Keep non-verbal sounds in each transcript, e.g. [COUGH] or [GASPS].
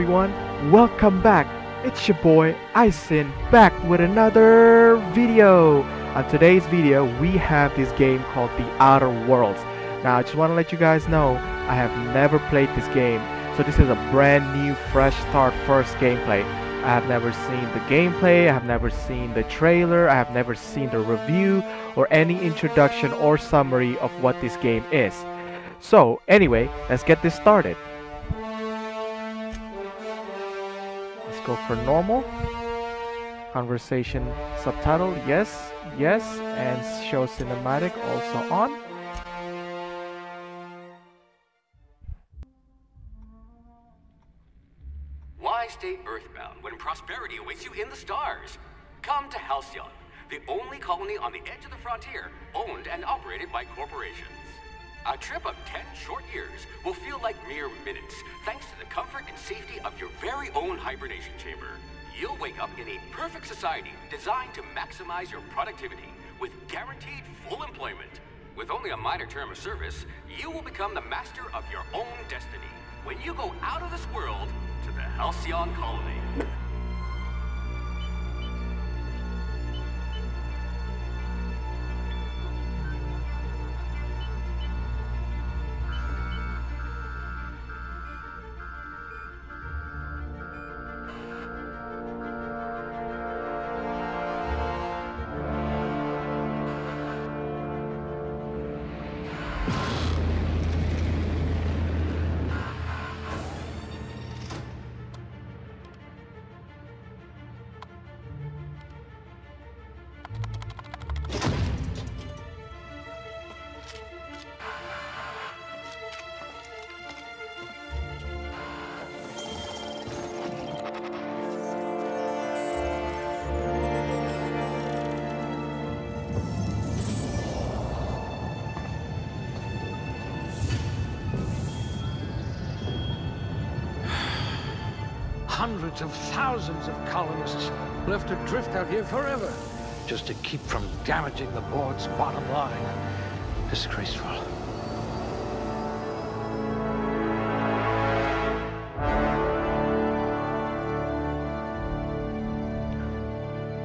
Everyone, welcome back. It's your boy iSin back with another video. On today's video, we have this game called The Outer Worlds. Now, I just want to let you guys know, I have never played this game. So this is a brand new, fresh start first gameplay. I have never seen the gameplay, I have never seen the trailer, I have never seen the review or any introduction or summary of what this game is. So anyway, let's get this started. Let's go for normal. Conversation subtitle, yes, yes, and show cinematic also on. Why stay earthbound when prosperity awaits you in the stars? Come to Halcyon, the only colony on the edge of the frontier, owned and operated by corporations. A trip of 10 short years will feel like mere minutes, thanks to the comfort and safety of your very own hibernation chamber. You'll wake up in a perfect society designed to maximize your productivity with guaranteed full employment. With only a minor term of service, you will become the master of your own destiny when you go out of this world to the Halcyon Colony. Hundreds of thousands of colonists left have to drift out here forever just to keep from damaging the board's bottom line. Disgraceful.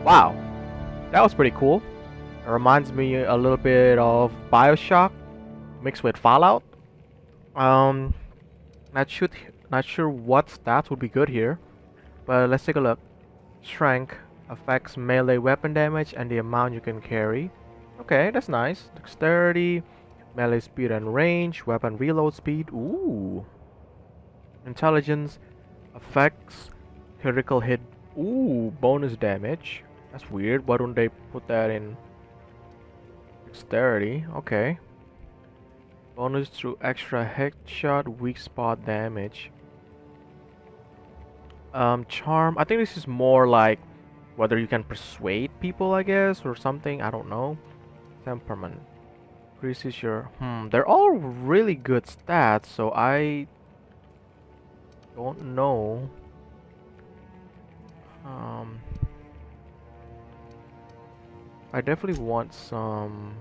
Wow, that was pretty cool. It reminds me a little bit of Bioshock mixed with Fallout. Um, not sure, not sure what stats would be good here, but let's take a look. Strength affects melee weapon damage and the amount you can carry. Okay, that's nice. Dexterity, melee speed and range, weapon reload speed. Ooh. Intelligence affects critical hit. Ooh, bonus damage. That's weird. Why don't they put that in dexterity? Okay. Bonus through extra headshot, weak spot damage. Um, charm. I think this is more like whether you can persuade people, I guess, or something. I don't know. Temperament. Increases your. Hmm. They're all really good stats, so I don't know. Um. I definitely want some.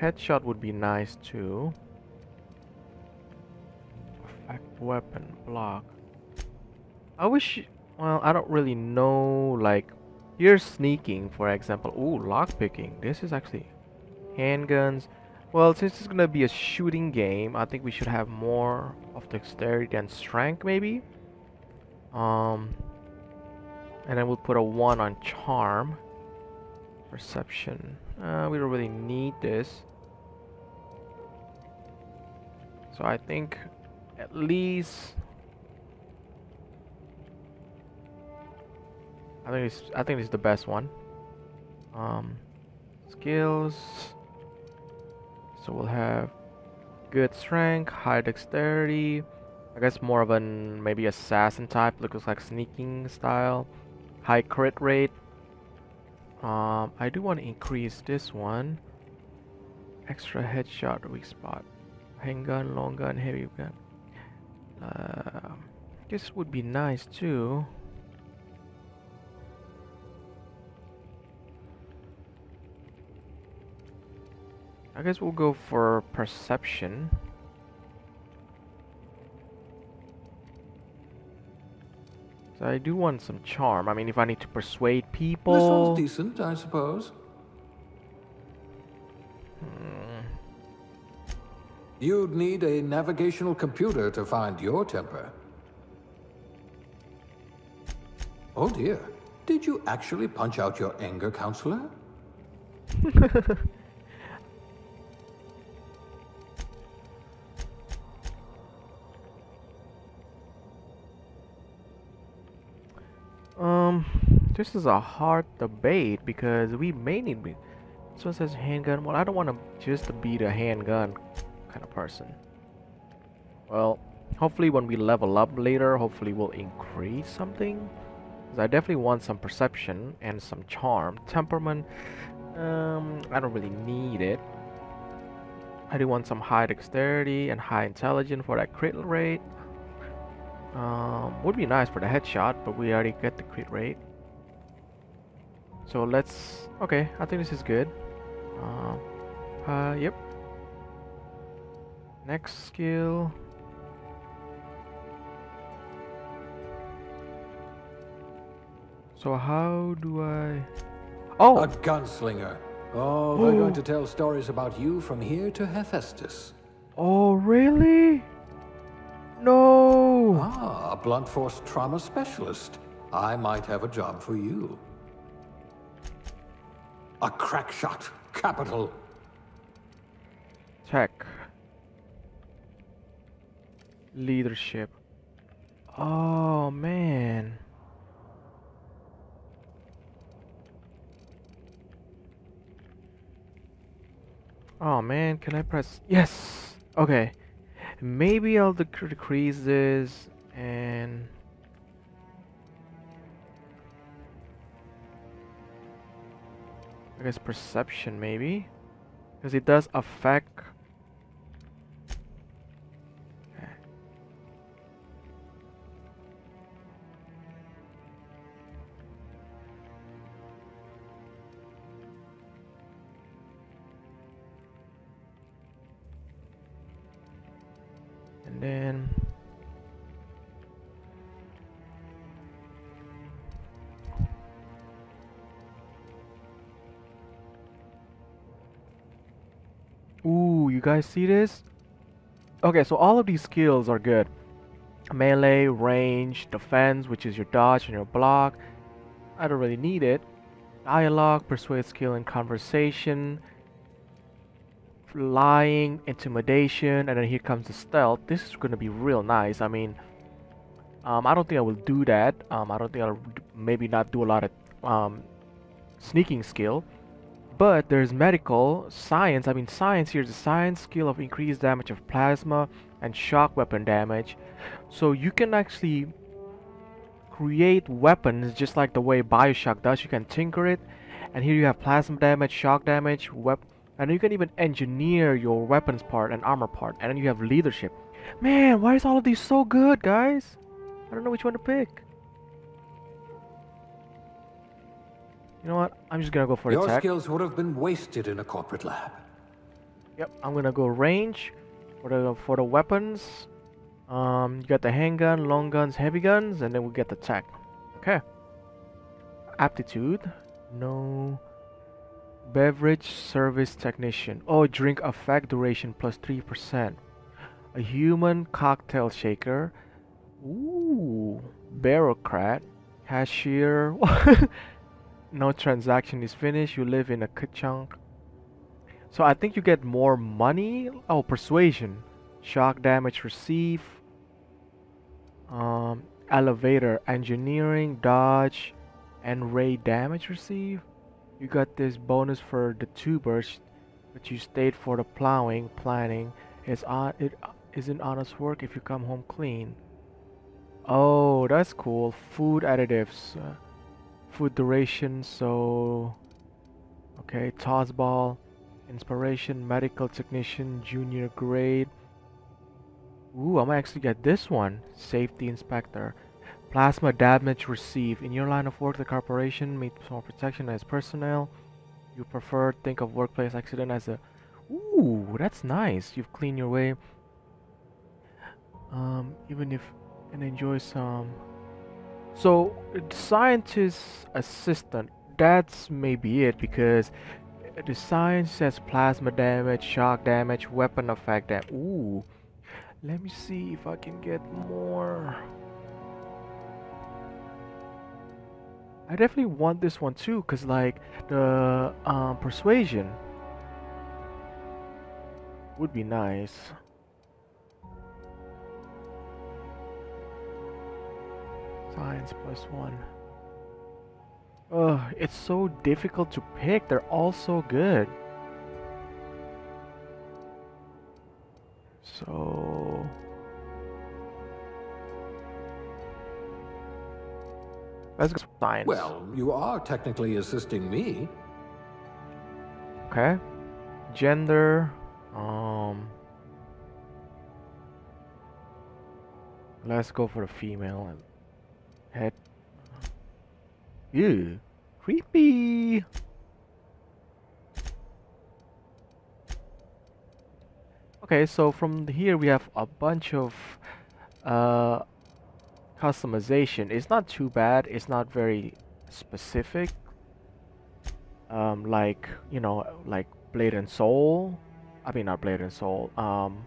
Headshot would be nice too. Perfect weapon block. I wish. Well, I don't really know. Like, here's sneaking, for example. Ooh, lockpicking. This is actually handguns. Well, since it's gonna be a shooting game, I think we should have more of dexterity and strength, maybe. Um, and then we'll put a one on charm. Perception. Uh, we don't really need this. So I think at least I think it's I think it's the best one. Um, skills. So we'll have good strength, high dexterity. I guess more of an maybe assassin type. Looks like sneaking style. High crit rate. Um, I do want to increase this one. Extra headshot, weak spot. Handgun, long gun, heavy gun. Uh, this would be nice too. I guess we'll go for perception. So I do want some charm. I mean, if I need to persuade people. This one's decent, I suppose. Hmm. You'd need a navigational computer to find your temper. Oh dear. Did you actually punch out your anger counselor? [LAUGHS] um, this is a hard debate because we may need. This one says handgun. Well, I don't want to just be the handgun kind of person. Well, hopefully when we level up later, hopefully we'll increase something. I definitely want some perception and some charm. Temperament, um, I don't really need it. I do want some high dexterity and high intelligence for that crit rate. Um, would be nice for the headshot, but we already get the crit rate. So let's, okay, I think this is good. Uh, uh, yep. Next skill. So how do I... Oh! A gunslinger. Oh, they're going to [GASPS] tell stories about you from here to Hephaestus. Oh, really? No! Ah, a blunt force trauma specialist. I might have a job for you. A crack shot. Capital. Tech. Leadership. Oh, man. Oh man, can I press? Yes! Okay. Maybe I'll dec decrease this and... I guess perception maybe? Because it does affect guys see this? Okay, so all of these skills are good. Melee, range, defense, which is your dodge and your block. I don't really need it. Dialogue, persuade skill and conversation, lying, intimidation, and then here comes the stealth. This is going to be real nice. I mean, um, I don't think I will do that. Um, I don't think I'll maybe not do a lot of um, sneaking skill. But there's medical, science. I mean, science here is a science skill of increased damage of plasma and shock weapon damage. So you can actually create weapons just like the way Bioshock does. You can tinker it. And here you have plasma damage, shock damage, weapon and you can even engineer your weapons part and armor part. And then you have leadership. Man, why is all of these so good, guys? I don't know which one to pick. You know what? I'm just gonna go for Your the tech. skills would have been wasted in a corporate lab. Yep, I'm gonna go range for the for the weapons. Um, you got the handgun, long guns, heavy guns, and then we get the tech. Okay. Aptitude, no. Beverage service technician. Oh, drink effect duration plus 3%. A human cocktail shaker. Ooh. Bureaucrat. Cashier. [LAUGHS] no transaction is finished. You live in a chunk. So I think you get more money. Oh, persuasion. Shock damage receive. Um, elevator. Engineering. Dodge. And ray damage receive. You got this bonus for the tubers, but you stayed for the plowing, planning. It's on it isn't honest work if you come home clean. Oh, that's cool. Food additives, uh, food duration. So, okay, toss ball, inspiration, medical technician, junior grade. Ooh, I'm actually get this one. Safety inspector. Plasma damage received. In your line of work, the corporation needs more protection as personnel. You prefer think of workplace accident as a... Ooh, that's nice. You've cleaned your way. Um, even if and enjoy some. So, scientist assistant. That's maybe it because the science says plasma damage, shock damage, weapon effect. That ooh. Let me see if I can get more. I definitely want this one too, cause like the um, persuasion would be nice. Science plus one. Ugh, it's so difficult to pick. They're all so good. So... Let's go science. Well, you are technically assisting me. Okay. Gender. Um. Let's go for the female and head. Ew. Creepy. Okay, so from here we have a bunch of uh, customization. It's not too bad. It's not very specific. Um, like you know, like Blade and Soul. I mean, not Blade and Soul. Um,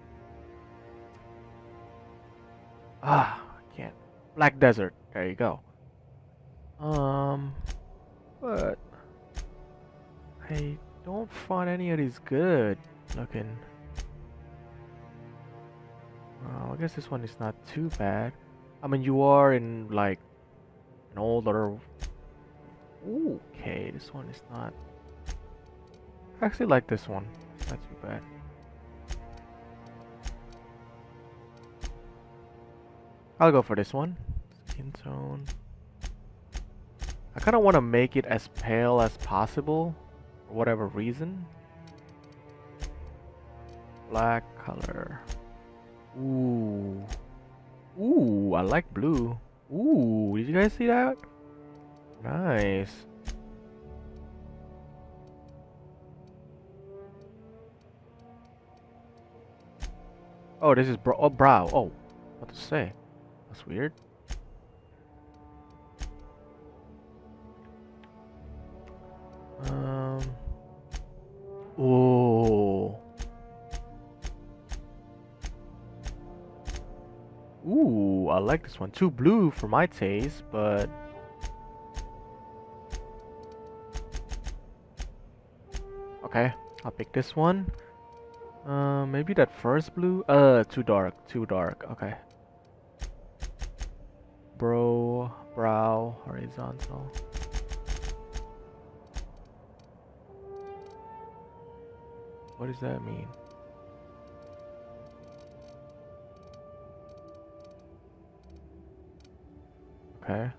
ah, I can't. Black Desert. There you go. Um, but I don't find any of these good looking. Uh, I guess this one is not too bad. I mean, you are in like an older. Ooh, okay, this one is not. I actually like this one. It's not too bad. I'll go for this one. Skin tone. I kind of want to make it as pale as possible, for whatever reason. Black color. Ooh. Ooh, I like blue. Ooh, did you guys see that? Nice. Oh, this is bro oh, brow. Oh, what to say? That's weird. Oh. Ooh, I like this one. Too blue for my taste, but okay, I'll pick this one. Uh, maybe that first blue. Uh, too dark. Too dark. Okay. Bro, brow, horizontal. What does that mean? Okay.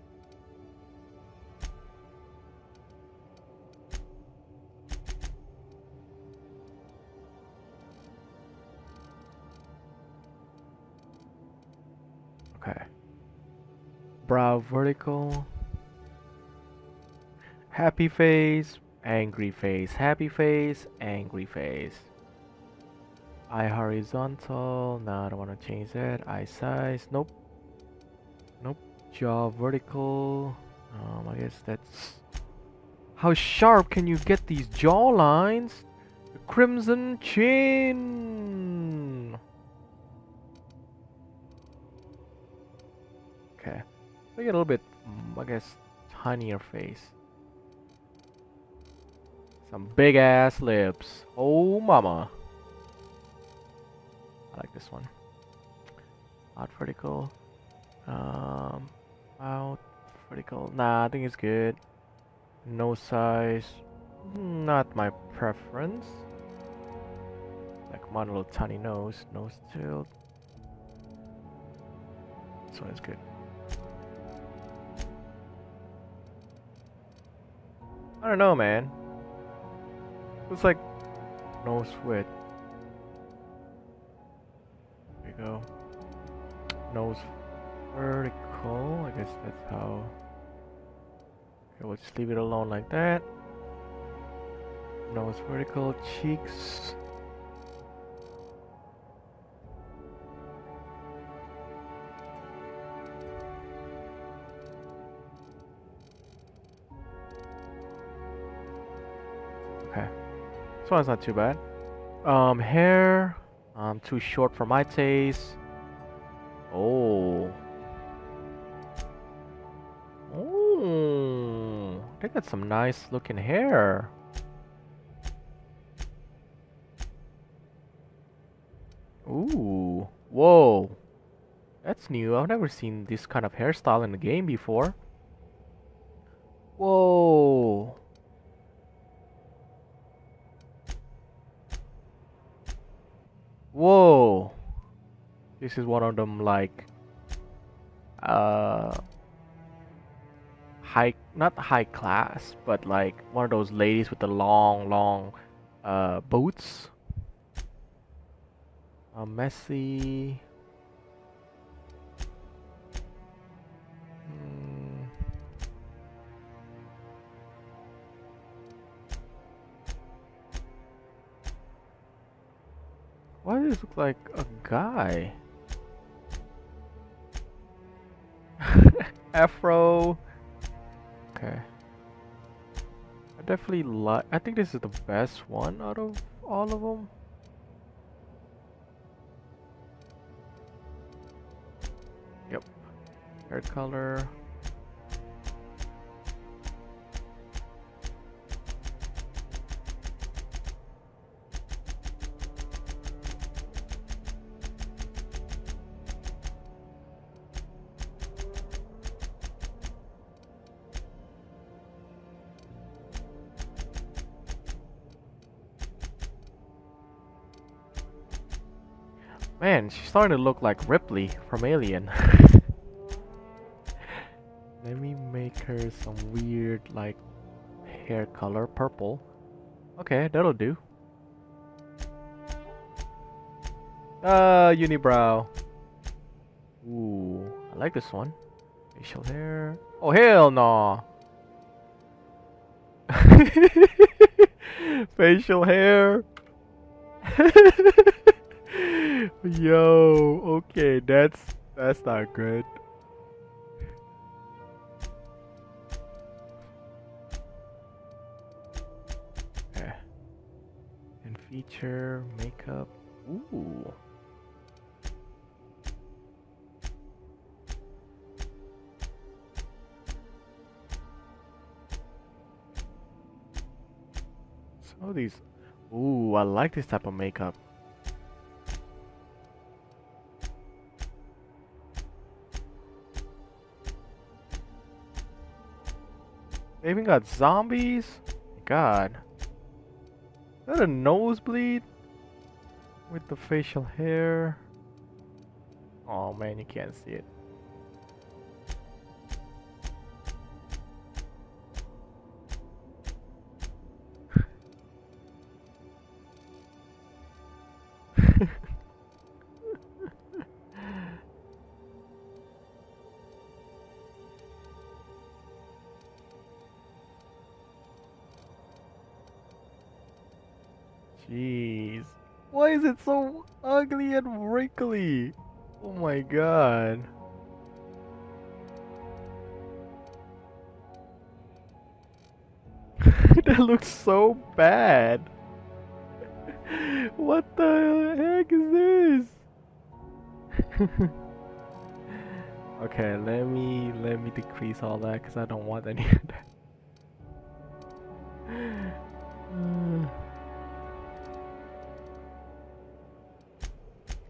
Okay. Brow vertical. Happy face, angry face, happy face, angry face. Eye horizontal. No, I don't want to change that. Eye size. Nope. Nope. Jaw vertical. Um, I guess that's. [SNIFFS] How sharp can you get these jaw lines? The crimson chin. Okay. We get a little bit, mm, I guess, tinier face. Some big ass lips. Oh, mama. I like this one. Out vertical. Um, out vertical. Nah, I think it's good. No size. Not my preference. Like one little tiny nose. Nose tilt. This one is good. I don't know, man. Looks like nose width. There you go. Nose vertical. I guess that's how. Okay, we'll just leave it alone like that. Nose vertical. Cheeks. This one's not too bad. Um, hair. Um, too short for my taste. Oh. Oh. They got some nice looking hair. Ooh. Whoa. That's new. I've never seen this kind of hairstyle in the game before. Whoa. Whoa. This is one of them like uh high not high class, but like one of those ladies with the long long uh boots. A messy this look like a guy? [LAUGHS] Afro. Okay. I definitely like. I think this is the best one out of all of them. Yep. Hair color. Starting to look like Ripley from Alien. [LAUGHS] Let me make her some weird, like, hair color, purple. Okay, that'll do. Uh, unibrow. Ooh, I like this one. Facial hair. Oh, hell no! [LAUGHS] Facial hair. [LAUGHS] Yo, okay, that's that's not good. Okay. And feature makeup. Ooh. Some of these. Ooh, I like this type of makeup. They even got zombies? God. Is that a nosebleed? With the facial hair? Oh man, you can't see it. Jeez. Why is it so ugly and wrinkly? Oh my god. [LAUGHS] that looks so bad. What the heck is this? [LAUGHS] okay, let me let me decrease all that because I don't want any of that.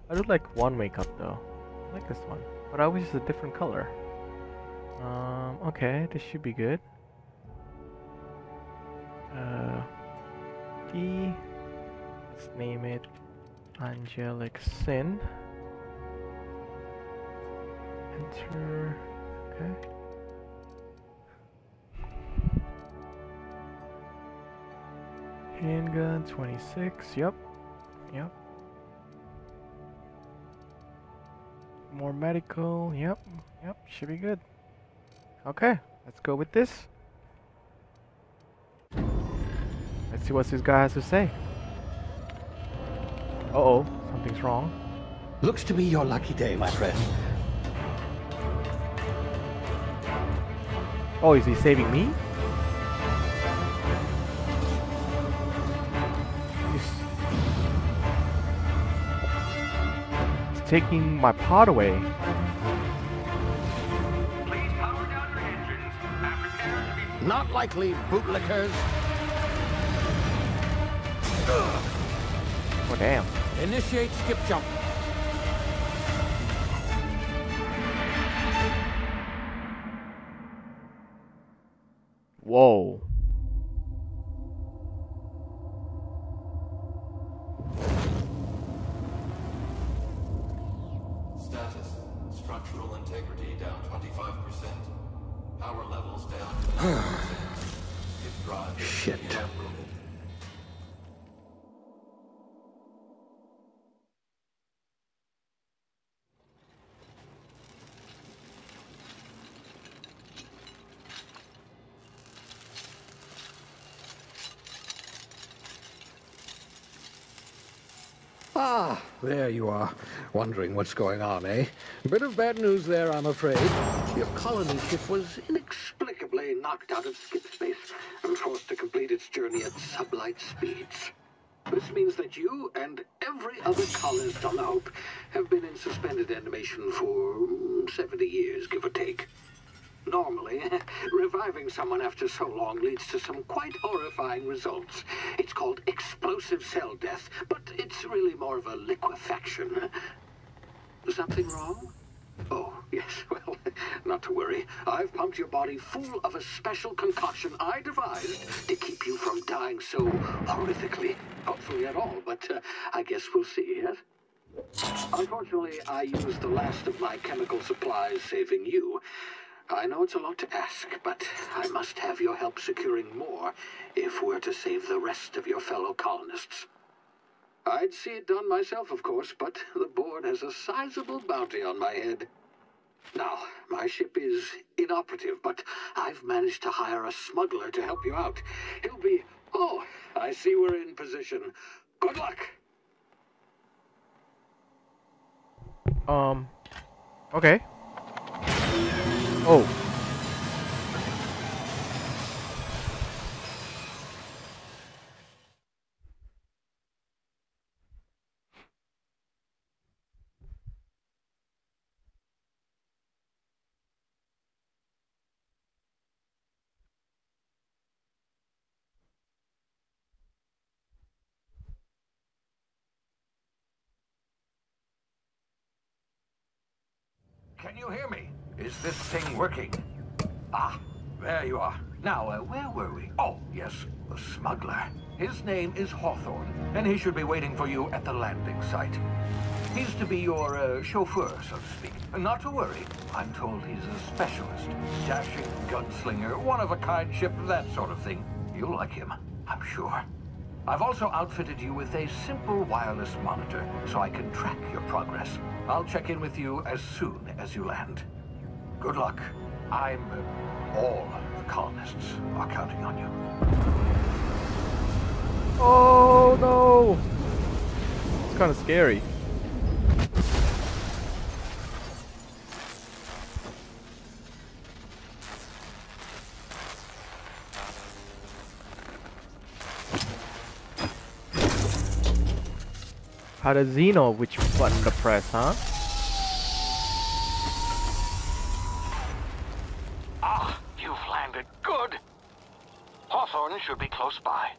I do like one makeup though. I like this one. But I wish it's a different color. Um, okay, this should be good. Uh, D. Let's name it Angelic Sin. Enter. Okay. Handgun 26. Yep. Yep. more medical. Yep, yep, should be good. Okay, let's go with this. Let's see what this guy has to say. Uh oh, something's wrong. Looks to be your lucky day, my friend. Oh, is he saving me? He's, he's taking my pod away. Please power down your engines. And prepare to be Not likely, bootlickers. Oh damn. Initiate skip jump. Whoa. There you are. Wondering what's going on, eh? Bit of bad news there, I'm afraid. Your colony ship was inexplicably knocked out of skip space and forced to complete its journey at sublight speeds. This means that you and every other colonist on the Hope have been in suspended animation for mm, 70 years, give or take. Normally, [LAUGHS] reviving someone after so long leads to some quite horrifying results. It's called explosive cell death, but it's really more of a liquefaction. Something wrong? Oh, yes, [LAUGHS] well, not to worry. I've pumped your body full of a special concoction I devised to keep you from dying so horrifically. Hopefully at all, but uh, I guess we'll see, yes? Unfortunately, I used the last of my chemical supplies saving you. I know it's a lot to ask, but I must have your help securing more if we're to save the rest of your fellow colonists. I'd see it done myself, of course, but the board has a sizable bounty on my head. Now, my ship is inoperative, but I've managed to hire a smuggler to help you out. He'll be. Oh, I see we're in position. Good luck! Um. Okay. Oh. Can you hear me? Is this thing working? Ah, there you are. Now, uh, where were we? Oh, yes, the smuggler. His name is Hawthorne, and he should be waiting for you at the landing site. He's to be your uh, chauffeur, so to speak. Not to worry. I'm told he's a specialist. Dashing gunslinger, one-of-a-kind ship, that sort of thing. You'll like him, I'm sure. I've also outfitted you with a simple wireless monitor, so I can track your progress. I'll check in with you as soon as you land. Good luck. I'm... uh, all the colonists are counting on you. Oh no! It's kind of scary. How does he know which button to press, huh? Ah, you've landed. Good. Hawthorne should be close by.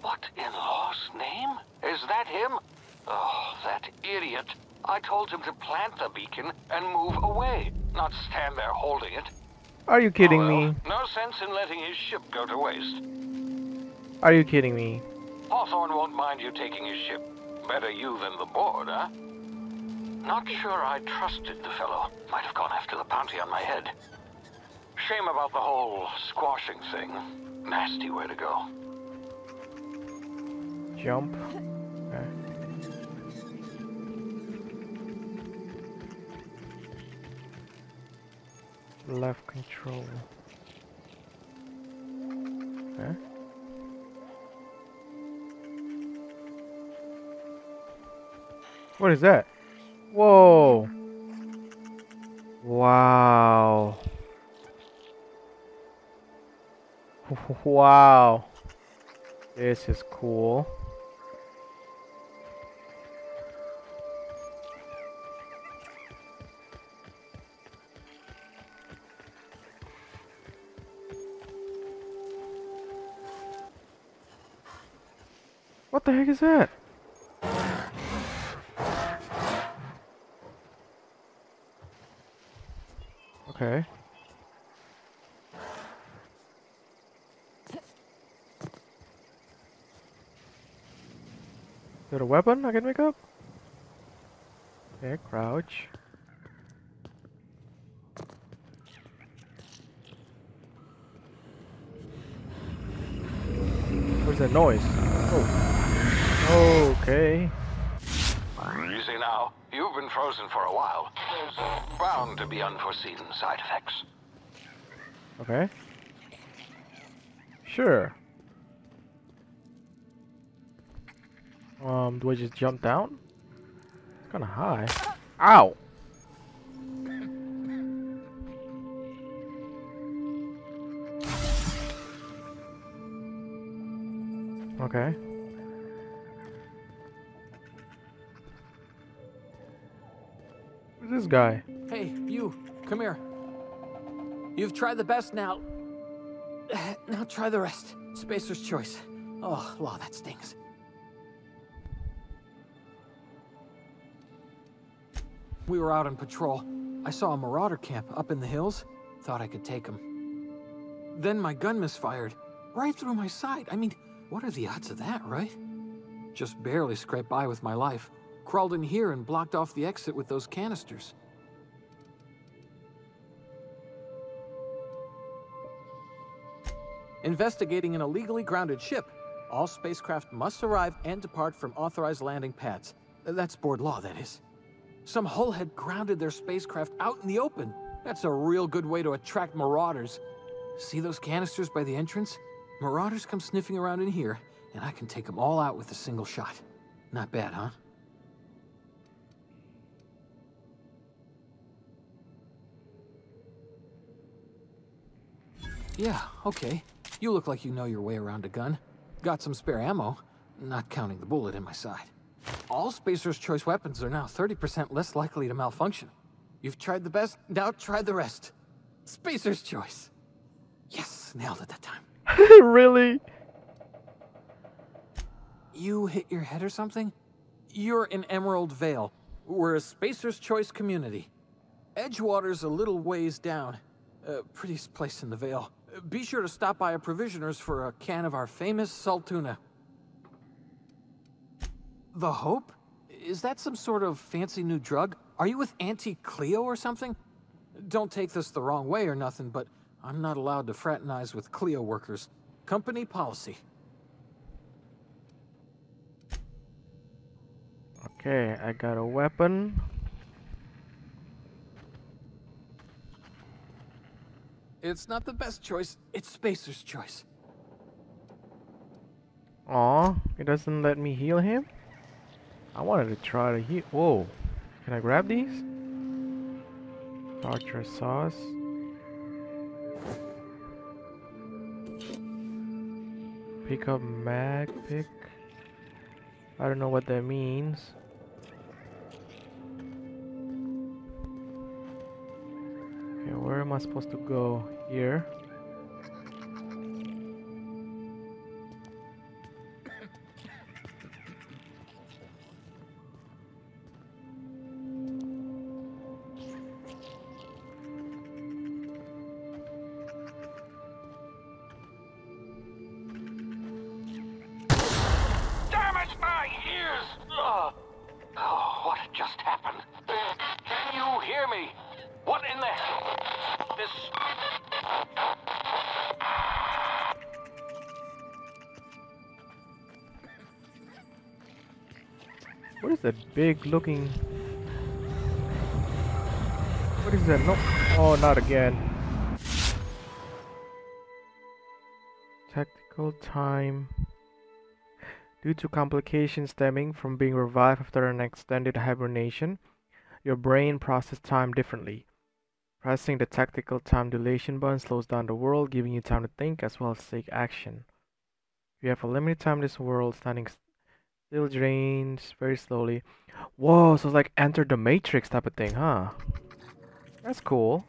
What in law's name? Is that him? Oh, that idiot. I told him to plant the beacon and move away, not stand there holding it. Are you kidding Oh, well, me? No sense in letting his ship go to waste. Are you kidding me? Hawthorne won't mind you taking his ship. Better you than the board, huh? Not sure I trusted the fellow. Might have gone after the bounty on my head. Shame about the whole squashing thing. Nasty way to go. Jump. Okay. Left control. What is that? Whoa! Wow. Wow. This is cool. What the heck is that? Okay. Is there a weapon I can pick up? Okay, crouch. What's that noise? Oh. Okay. Easy now. You've been frozen for a while. There's bound to be unforeseen side effects. Okay. Sure. Um, do I just jump down? It's kinda high. Ow! Okay. Who's this guy? Hey, you, come here. You've tried the best now. [SIGHS] Now try the rest. Spacer's choice. Oh, law, that stings. We were out on patrol. I saw a marauder camp up in the hills. Thought I could take him. Then my gun misfired. Right through my side. I mean, what are the odds of that, right? Just barely scraped by with my life. Crawled in here and blocked off the exit with those canisters. Investigating an illegally grounded ship. All spacecraft must arrive and depart from authorized landing pads. That's board law, that is. Some hull had grounded their spacecraft out in the open. That's a real good way to attract marauders. See those canisters by the entrance? Marauders come sniffing around in here, and I can take them all out with a single shot. Not bad, huh? Yeah, okay. You look like you know your way around a gun. Got some spare ammo, not counting the bullet in my side. All Spacer's Choice weapons are now 30% less likely to malfunction. You've tried the best, now try the rest. Spacer's Choice. Yes, nailed it that time. [LAUGHS] really? You hit your head or something? You're in Emerald Vale. We're a Spacer's Choice community. Edgewater's a little ways down. Uh, prettiest place in the Vale. Be sure to stop by a provisioner's for a can of our famous salt tuna. The Hope? Is that some sort of fancy new drug? Are you with Auntie Cleo or something? Don't take this the wrong way or nothing, but I'm not allowed to fraternize with Cleo workers. Company policy. Okay, I got a weapon. It's not the best choice, it's Spacer's choice. Aw, it doesn't let me heal him? I wanted to try to heal. Whoa, can I grab these? Archer sauce. Pick up mag pick. I don't know what that means. Okay, where am I supposed to go? Here. Big looking? What is that? No. Oh, not again. Tactical time. Due to complications stemming from being revived after an extended hibernation, your brain processes time differently. Pressing the tactical time dilation button slows down the world, giving you time to think as well as take action. You have a limited time in this world, standing still drains very slowly. Whoa, so it's like enter the matrix type of thing, huh? That's cool.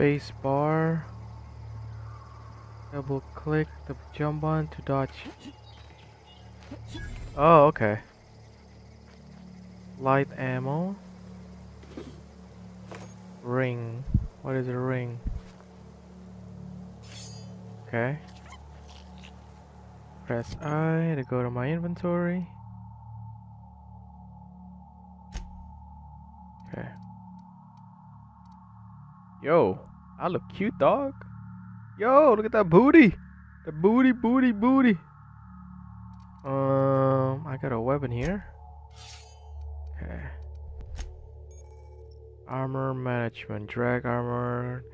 Space bar. Double click the jump button to dodge. Oh, okay. Light ammo. Ring. What is a ring? Okay. Press I to go to my inventory. Okay. Yo, I look cute, dog. Yo, look at that booty. The booty, booty, booty. Um, I got a weapon here. Okay. Armor management. Drag armor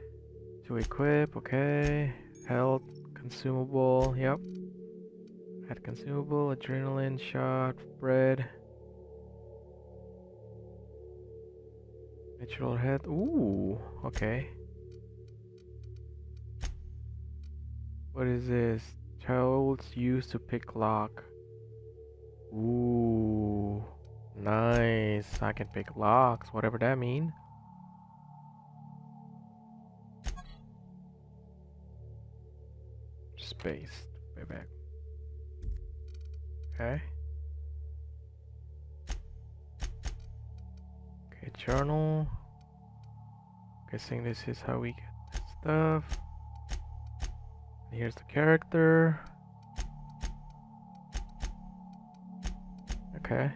to equip. Okay. Health. Consumable. Yep. Add consumable. Adrenaline shot. Bread. Natural head. Ooh. Okay. What is this? Tools used to pick lock. Ooh. Nice. I can pick locks, whatever that mean. Space. Way back. Okay. Okay, journal. Guessing this is how we get stuff. Here's the character. Okay.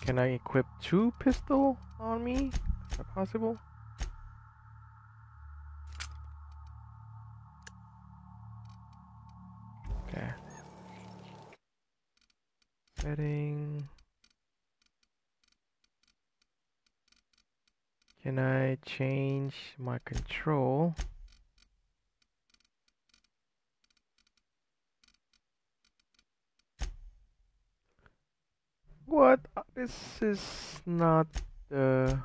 Can I equip two pistol on me? Is that possible? Okay. Setting. Can I change my control? What? Uh, This is not the...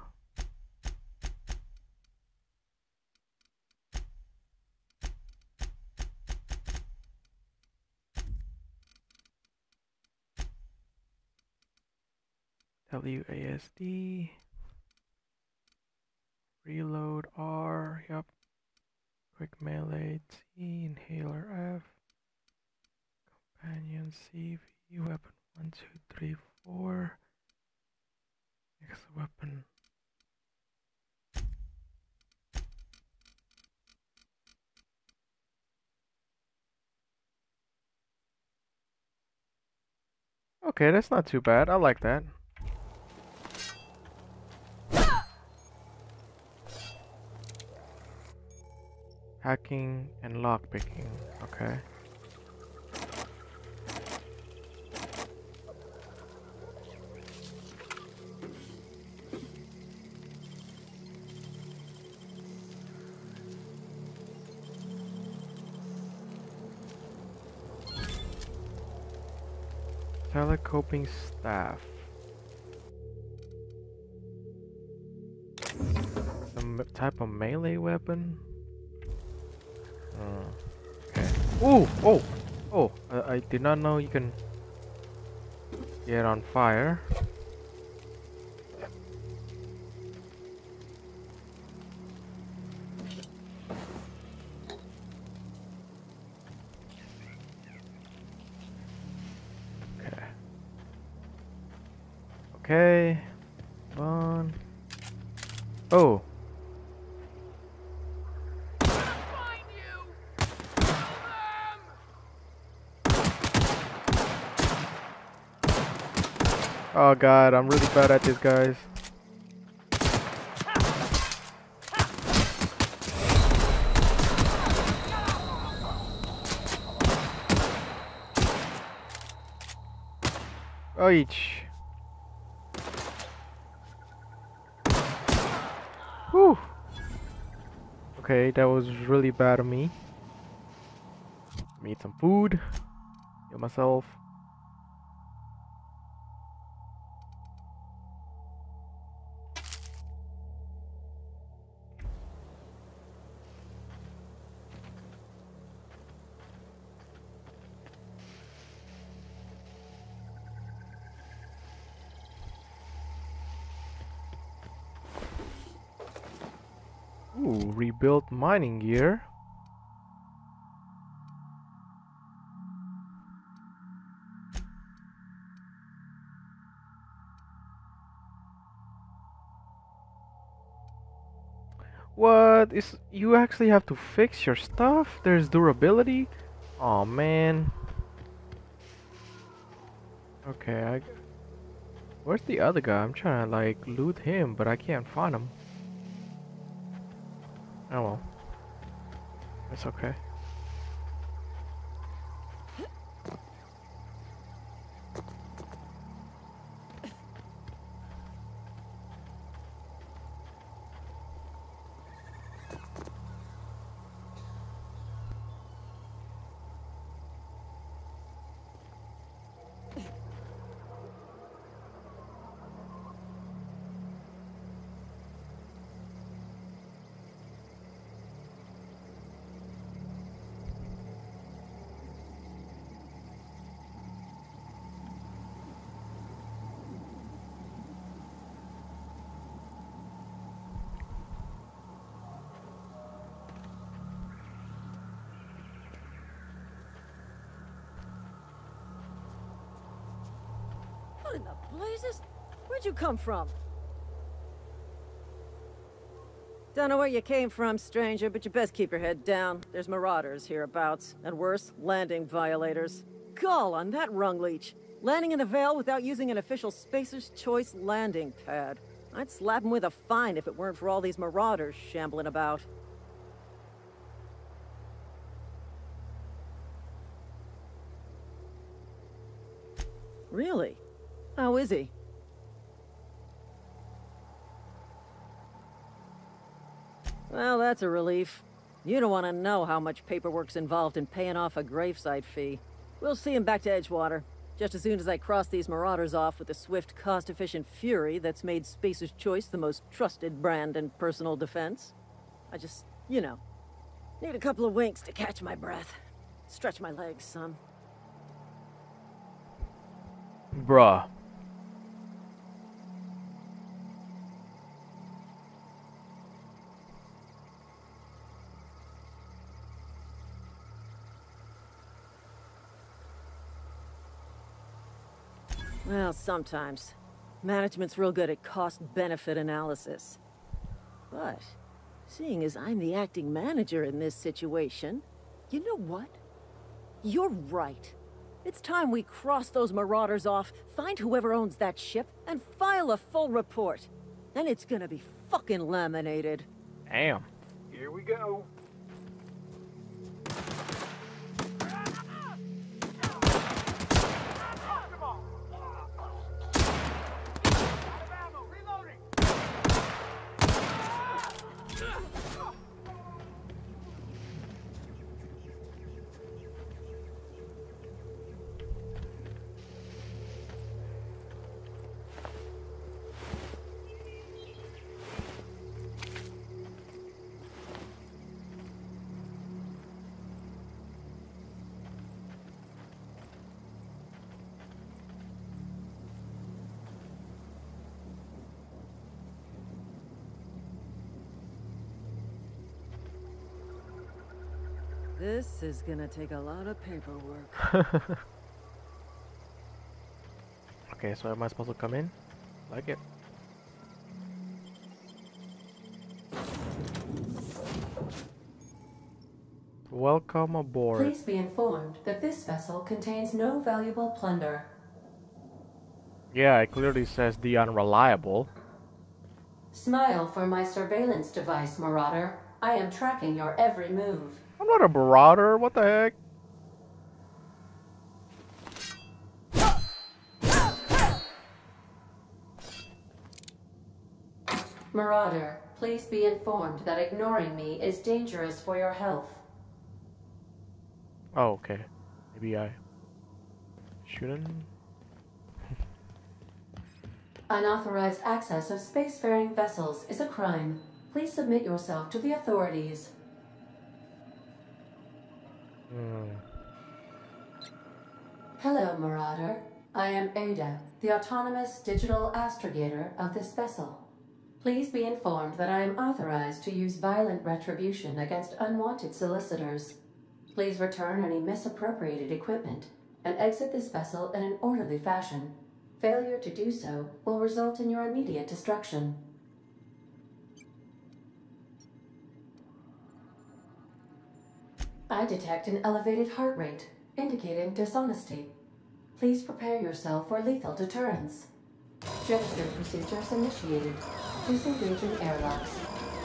WASD. Reload R, yep. Quick melee T, inhaler F. Companion CV, weapon one, two, three, four. Next weapon. Okay, that's not too bad. I like that. Hacking and lockpicking. Okay. Telecoping staff. Some type of melee weapon? Ooh! Oh! Oh! I, I did not know you can get on fire. God, I'm really bad at this, guys. Oh. Whew. Okay, that was really bad of me. Need some food. Heal myself. Rebuilt mining gear. What is you actually have to fix your stuff? There's durability? Oh man. Okay, I Where's the other guy? I'm trying to like loot him, but I can't find him. Oh well. It's okay. What in the blazes? Where'd you come from? Don't know where you came from, stranger, but you best keep your head down. There's marauders hereabouts, and worse, landing violators. Call on that rung leech. Landing in the Vale without using an official Spacer's Choice landing pad. I'd slap him with a fine if it weren't for all these marauders shambling about. Really? How is he? Well, that's a relief. You don't want to know how much paperwork's involved in paying off a gravesite fee. We'll see him back to Edgewater. Just as soon as I cross these marauders off with the swift, cost-efficient fury that's made Spacer's Choice the most trusted brand in personal defense. I just, you know, need a couple of winks to catch my breath. Stretch my legs, son. Bruh. Well, sometimes. Management's real good at cost-benefit analysis. But, seeing as I'm the acting manager in this situation, you know what? You're right. It's time we cross those marauders off, find whoever owns that ship, and file a full report. Then it's gonna be fucking laminated. Damn. Here we go. This is gonna take a lot of paperwork. [LAUGHS] okay, so am I supposed to come in? Like it. Welcome aboard. Please be informed that this vessel contains no valuable plunder. Yeah, it clearly says the unreliable. Smile for my surveillance device, Marauder. I am tracking your every move. I'm not a marauder, what the heck? Marauder, please be informed that ignoring me is dangerous for your health. Oh, okay. Maybe I shouldn't. Unauthorized access of spacefaring vessels is a crime. Please submit yourself to the authorities. Hello, Marauder. I am Ada, the autonomous digital astrogator of this vessel. Please be informed that I am authorized to use violent retribution against unwanted solicitors. Please return any misappropriated equipment and exit this vessel in an orderly fashion. Failure to do so will result in your immediate destruction. I detect an elevated heart rate, indicating dishonesty. Please prepare yourself for lethal deterrence. Jettison procedures initiated. Disengaging airlocks.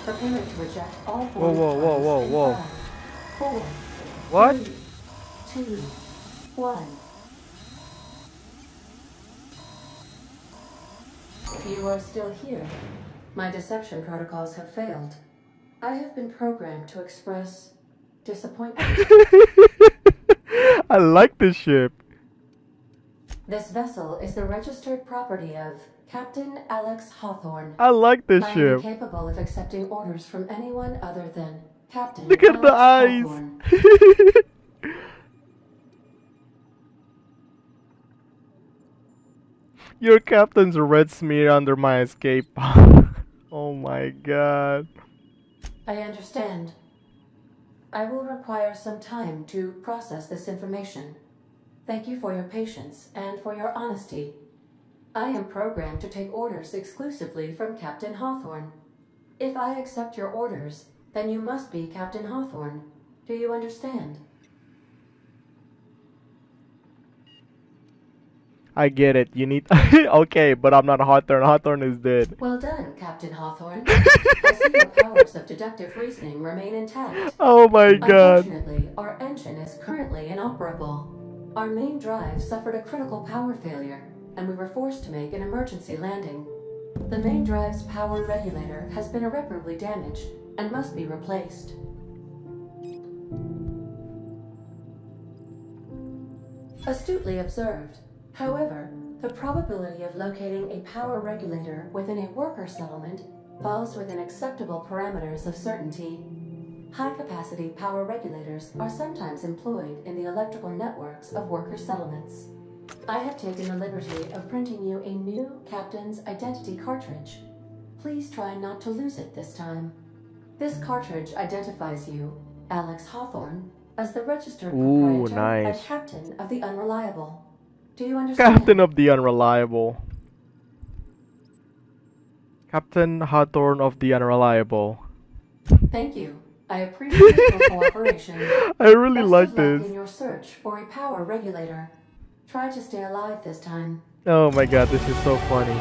Preparing to eject all Whoa, whoa, whoa, whoa, whoa. five, four, What? three, two, one. You are still here. My deception protocols have failed. I have been programmed to express disappointment. [LAUGHS] I like this ship. this vessel is the registered property of Captain Alex Hawthorne. I like this I ship. incapable of accepting orders from anyone other than Captain Look at the eyes. [LAUGHS] Your captain's a red smear under my escape. [LAUGHS] oh my god. I understand. I will require some time to process this information. Thank you for your patience and for your honesty. I am programmed to take orders exclusively from Captain Hawthorne. If I accept your orders, then you must be Captain Hawthorne. Do you understand? I get it. You need. [LAUGHS] okay, but I'm not Hawthorne. Hawthorne is dead. Well done, Captain Hawthorne. [LAUGHS] I see your powers of deductive reasoning remain intact. Oh my god. Unfortunately, our engine is currently inoperable. Our main drive suffered a critical power failure, and we were forced to make an emergency landing. The main drive's power regulator has been irreparably damaged and must be replaced. Astutely observed. However, the probability of locating a power regulator within a worker settlement falls within acceptable parameters of certainty. High capacity power regulators are sometimes employed in the electrical networks of worker settlements. I have taken the liberty of printing you a new captain's identity cartridge. Please try not to lose it this time. This cartridge identifies you, Alex Hawthorne, as the registered Ooh, proprietor nice. and captain of the Unreliable. Do you understand? Captain of the Unreliable. Captain Hawthorne of the Unreliable. Thank you. I appreciate your [LAUGHS] cooperation. I really Best like this. in your search for a power regulator. Try to stay alive this time. Oh my god, this is so funny.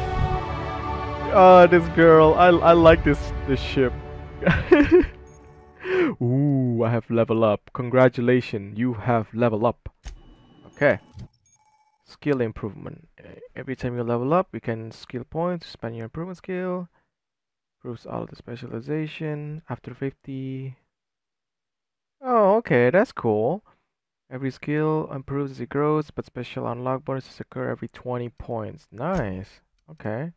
Oh, this girl. I I like this this ship. [LAUGHS] Ooh, I have level up. Congratulations, you have level up. Okay. Skill improvement. Uh, Every time you level up, you can skill points, spend your improvement skill. Improves all the specialization after 50. Oh, okay, that's cool. Every skill improves as it grows, but special unlock bonuses occur every 20 points. Nice. Okay.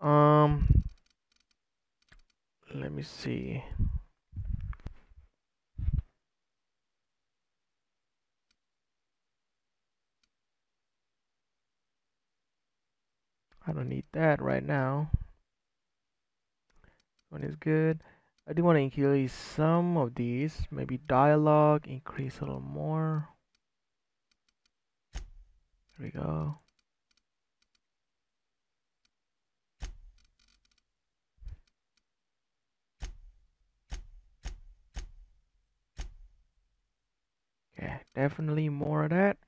Um let me see. I don't need that right now. One is good. I do want to increase some of these. Maybe dialogue, increase a little more. There we go. Okay, definitely more of that.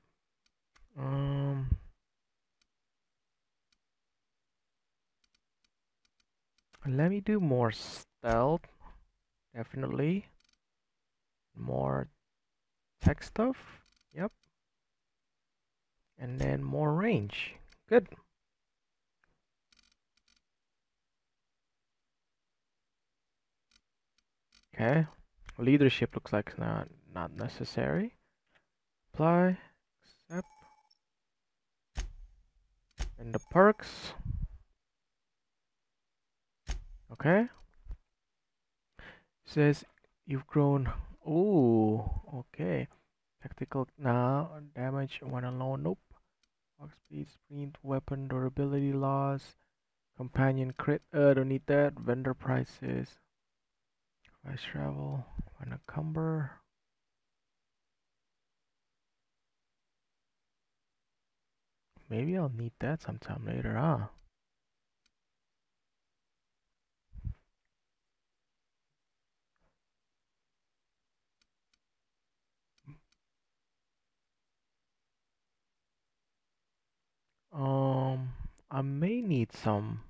Um, let me do more stealth. Definitely. More tech stuff. Yep. And then more range. Good. Okay. Leadership looks like it's not not necessary. Apply. Accept. And the perks. Okay. Says you've grown. oh okay. Tactical now damage when alone. Nope. Walk speed, sprint, weapon durability loss, Companion crit. Uh, don't need that. Vendor prices. Fast travel. cumber Maybe I'll need that sometime later, huh? Um, I may need some.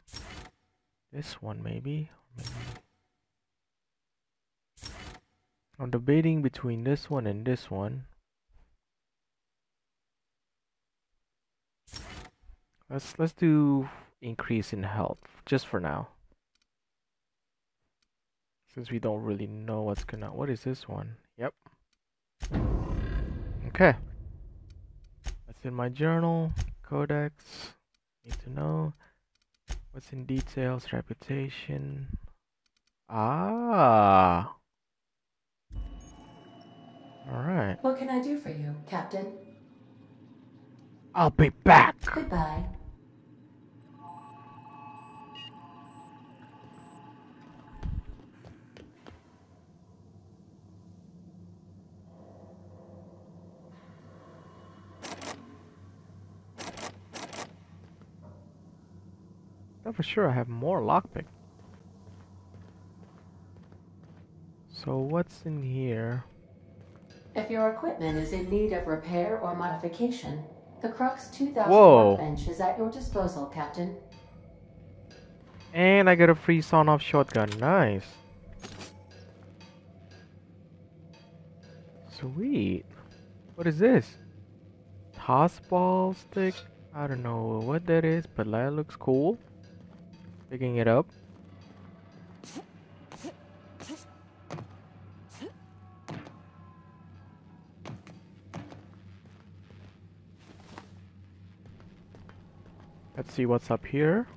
This one maybe. maybe. I'm debating between this one and this one. Let's let's do increase in health just for now. Since we don't really know what's gonna what is this one? Yep. Okay. That's in my journal. Codex. Need to know. What's in details? Reputation. Ah. Alright. What can I do for you, Captain? I'll be back. Goodbye. Oh, for sure I have more lockpick. So what's in here? If your equipment is in need of repair or modification, the Crux 2000 Whoa. workbench is at your disposal, Captain. And I got a free sawn off shotgun. Nice. Sweet. What is this? Tossball stick? I don't know what that is, but that looks cool. Picking it up. Let's see what's up here.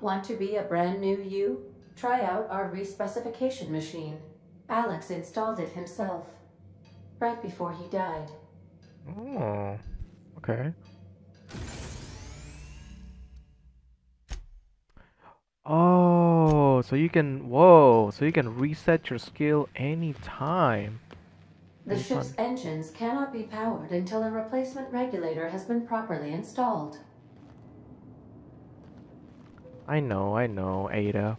Want to be a brand new you? Try out our respecification machine. Alex installed it himself. Right before he died. Oh, okay. Oh, so you can, whoa, so you can reset your skill anytime. The Very ship's fun. engines cannot be powered until a replacement regulator has been properly installed. I know, I know, Ada.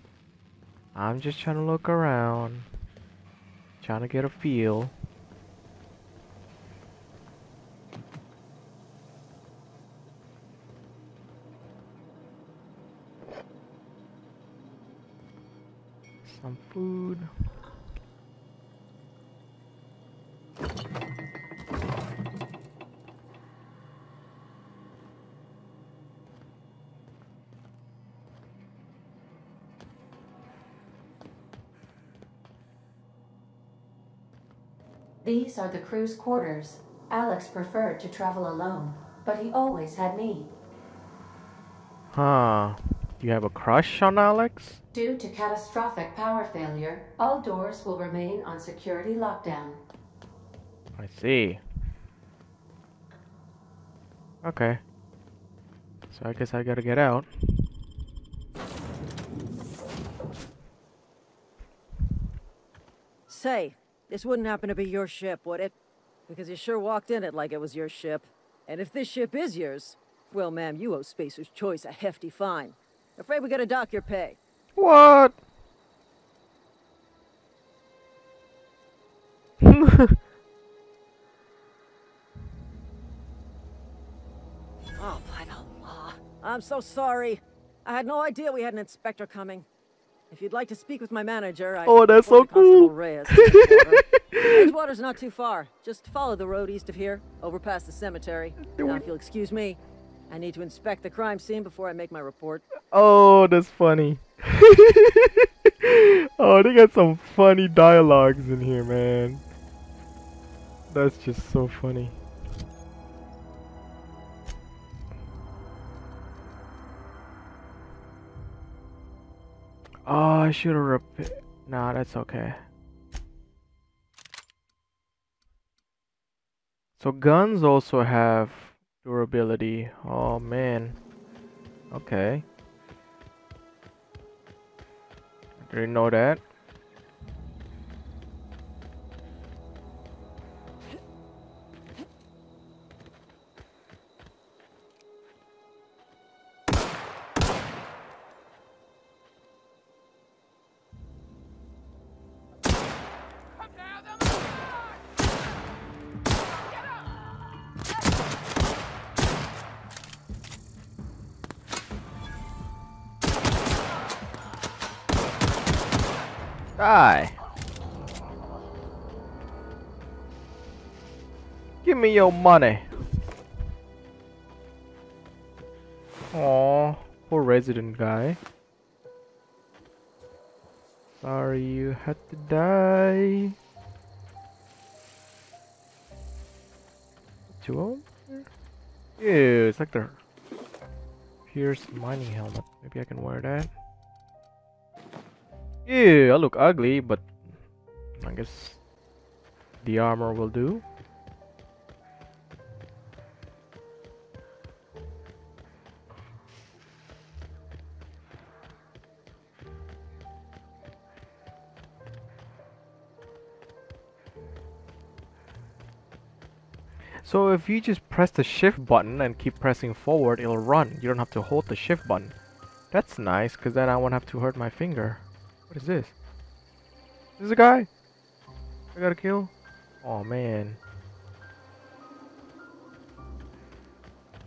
I'm just trying to look around. Trying to get a feel. Some food. These are the crew's quarters. Alex preferred to travel alone, but he always had me. Huh. Do you have a crush on Alex? Due to catastrophic power failure, all doors will remain on security lockdown. I see. Okay. So I guess I gotta get out. Say, this wouldn't happen to be your ship, would it? Because you sure walked in it like it was your ship. And if this ship is yours, well, ma'am, you owe Spacer's Choice a hefty fine. Afraid we gotta dock your pay. What? [LAUGHS] Oh, by the law. I'm so sorry. I had no idea we had an inspector coming. If you'd like to speak with my manager, I Oh, that's so Constable cool. Reyes. [LAUGHS] Edgewater. Edgewater's not too far. Just follow the road east of here, over past the cemetery. Now, if you'll excuse me, I need to inspect the crime scene before I make my report. Oh, that's funny. [LAUGHS] oh, they got some funny dialogues in here, man. That's just so funny. Oh, I should have rep- Nah, that's okay. So guns also have durability. Oh man. Okay. I didn't know that. Your money. Aw, poor resident guy. Sorry you had to die. Two of them? Ew, it's like the Pierce mining helmet. Maybe I can wear that. Ew, I look ugly, but I guess the armor will do. So if you just press the shift button and keep pressing forward, it'll run. You don't have to hold the shift button. That's nice, because then I won't have to hurt my finger. What is this? This is a guy? I gotta kill? Oh man.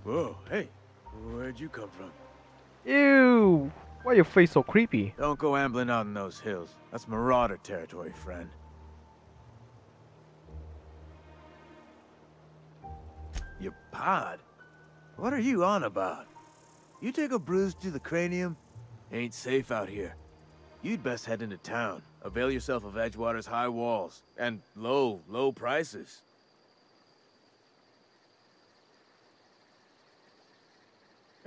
Whoa, hey, where'd you come from? Ew! Why your face so creepy? Don't go ambling out in those hills. That's marauder territory, friend. Your pod? What are you on about? You take a bruise to the cranium? Ain't safe out here. You'd best head into town. Avail yourself of Edgewater's high walls. And low, low prices.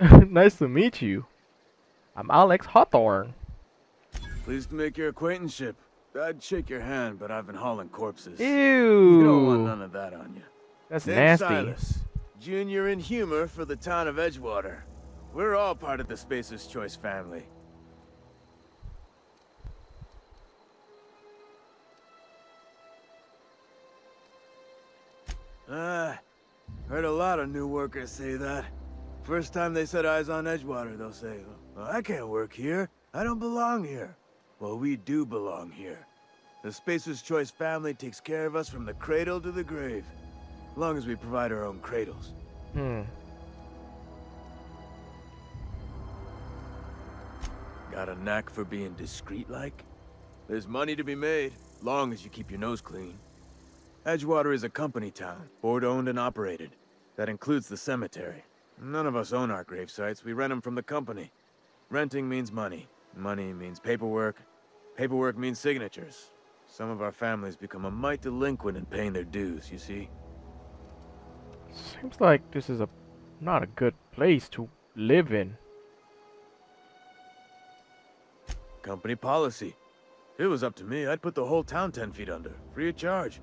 [LAUGHS] nice to meet you. I'm Alex Hawthorne. Pleased to make your acquaintanceship. I'd shake your hand, but I've been hauling corpses. Ew. You don't want none of that on you. That's Name's nasty. Silas, junior inhumer for the town of Edgewater. We're all part of the Spacer's Choice family. Ah, heard a lot of new workers say that. First time they set eyes on Edgewater, they'll say, well, I can't work here. I don't belong here. Well, we do belong here. The Spacer's Choice family takes care of us from the cradle to the grave. As long as we provide our own cradles. Hmm. Got a knack for being discreet-like? There's money to be made, long as you keep your nose clean. Edgewater is a company town, board-owned and operated. That includes the cemetery. None of us own our grave sites, we rent them from the company. Renting means money. Money means paperwork. Paperwork means signatures. Some of our families become a mite delinquent in paying their dues, you see? Seems like this is a not a good place to live in. Company policy. If it was up to me, I'd put the whole town 10 feet under, free of charge.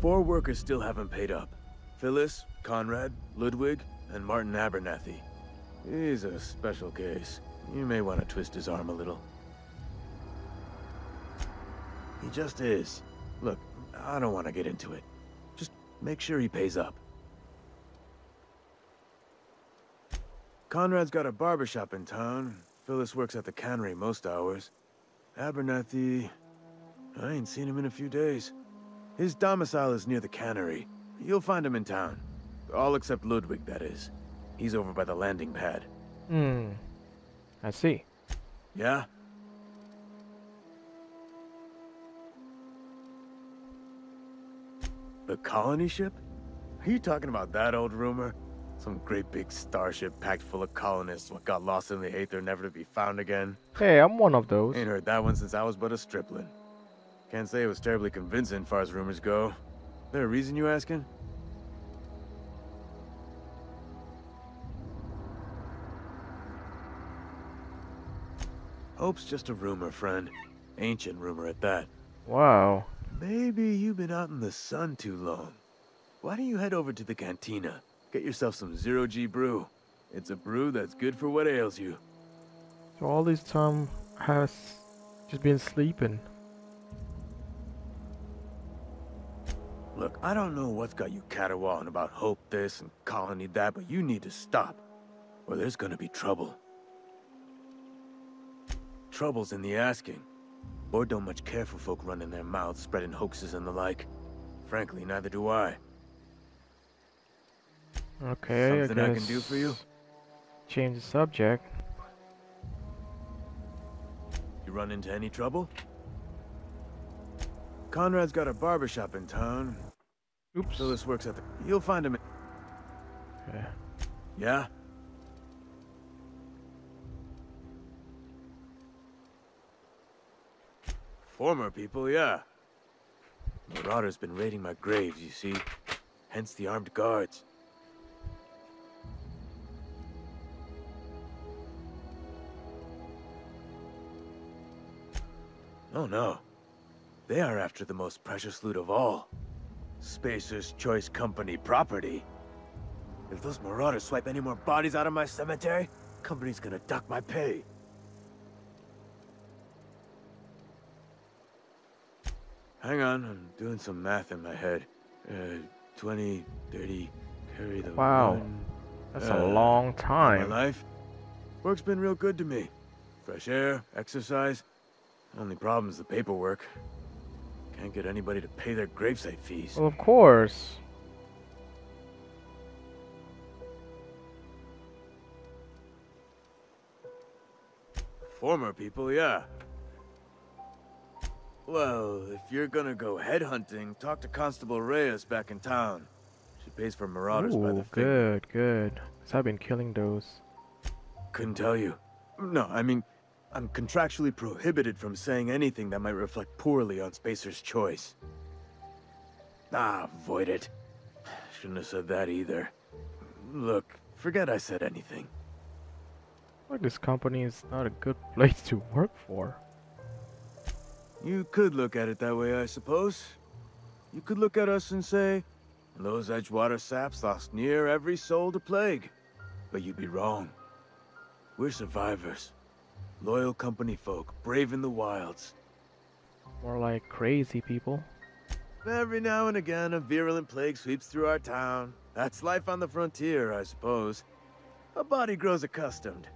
Four workers still haven't paid up. Phyllis, Conrad, Ludwig, and Martin Abernathy. He's a special case. You may want to twist his arm a little. He just is. Look, I don't want to get into it. Just make sure he pays up. Conrad's got a barbershop in town. Phyllis works at the cannery most hours. Abernathy... I ain't seen him in a few days. His domicile is near the cannery. You'll find him in town. All except Ludwig, that is. He's over by the landing pad. Hmm. I see. Yeah? The colony ship? Are you talking about that old rumor? Some great big starship packed full of colonists what got lost in the aether never to be found again? Hey, I'm one of those. Ain't heard that one since I was but a stripling. Can't say it was terribly convincing far as rumors go. There a reason you asking? Hope's just a rumor, friend. Ancient rumor at that. Wow. Maybe you've been out in the sun too long. Why don't you head over to the cantina? Get yourself some zero-G brew. It's a brew that's good for what ails you. So all this time has just been sleeping. Look, I don't know what's got you caterwauling about Hope this and Colony that, but you need to stop. Or there's gonna be trouble. Trouble's in the asking. Board don't much care for folk running their mouths, spreading hoaxes and the like. Frankly, neither do I. Okay, Something I, I can do for you? Change the subject. You run into any trouble? Conrad's got a barbershop in town. Oops. So this works out. the... You'll find him... Okay. Yeah? Former people, yeah. Marauder's been raiding my graves, you see. Hence the armed guards. Oh no. They are after the most precious loot of all. Spacer's Choice Company property. If those marauders swipe any more bodies out of my cemetery, company's gonna duck my pay. Hang on, I'm doing some math in my head. Uh, 20, 30, carry the Wow. one. That's Uh, a long time. My life? Work's been real good to me. Fresh air, exercise. Only problem's the paperwork. Can't get anybody to pay their gravesite fees. Well, of course. Former people, yeah. Well, if you're gonna go headhunting, talk to Constable Reyes back in town. She pays for marauders by Ooh, the finger. good, good. Cause I've been killing those. Couldn't tell you. No, I mean, I'm contractually prohibited from saying anything that might reflect poorly on Spacer's choice. Ah, avoid it. Shouldn't have said that either. Look, forget I said anything. Like this company is not a good [LAUGHS] place to work for. You could look at it that way, I suppose. You could look at us and say, those Edgewater saps lost near every soul to plague. But you'd be wrong. We're survivors. Loyal company folk, brave in the wilds. More like crazy people. Every now and again, a virulent plague sweeps through our town. That's life on the frontier, I suppose. A body grows accustomed.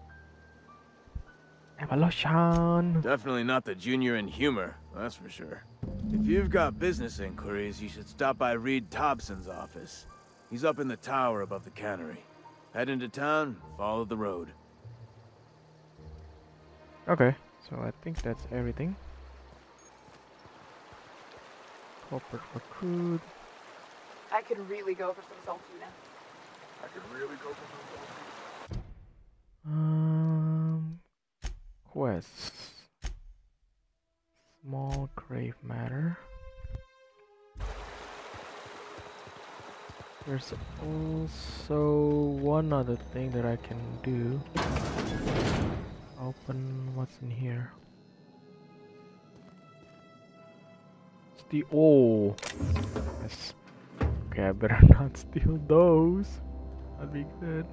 Evolution. Definitely not the junior inhumer, that's for sure. If you've got business inquiries, you should stop by Reed Tobson's office. He's up in the tower above the cannery. Head into town, follow the road. Okay, so I think that's everything. Corporate recruit. I could really go for some Saltuna. I could really go for some Um, quests. Small grave matter. There's also one other thing that I can do. Open what's in here. It's the oh. Yes. Okay, I better [LAUGHS] not steal those. That'd be good.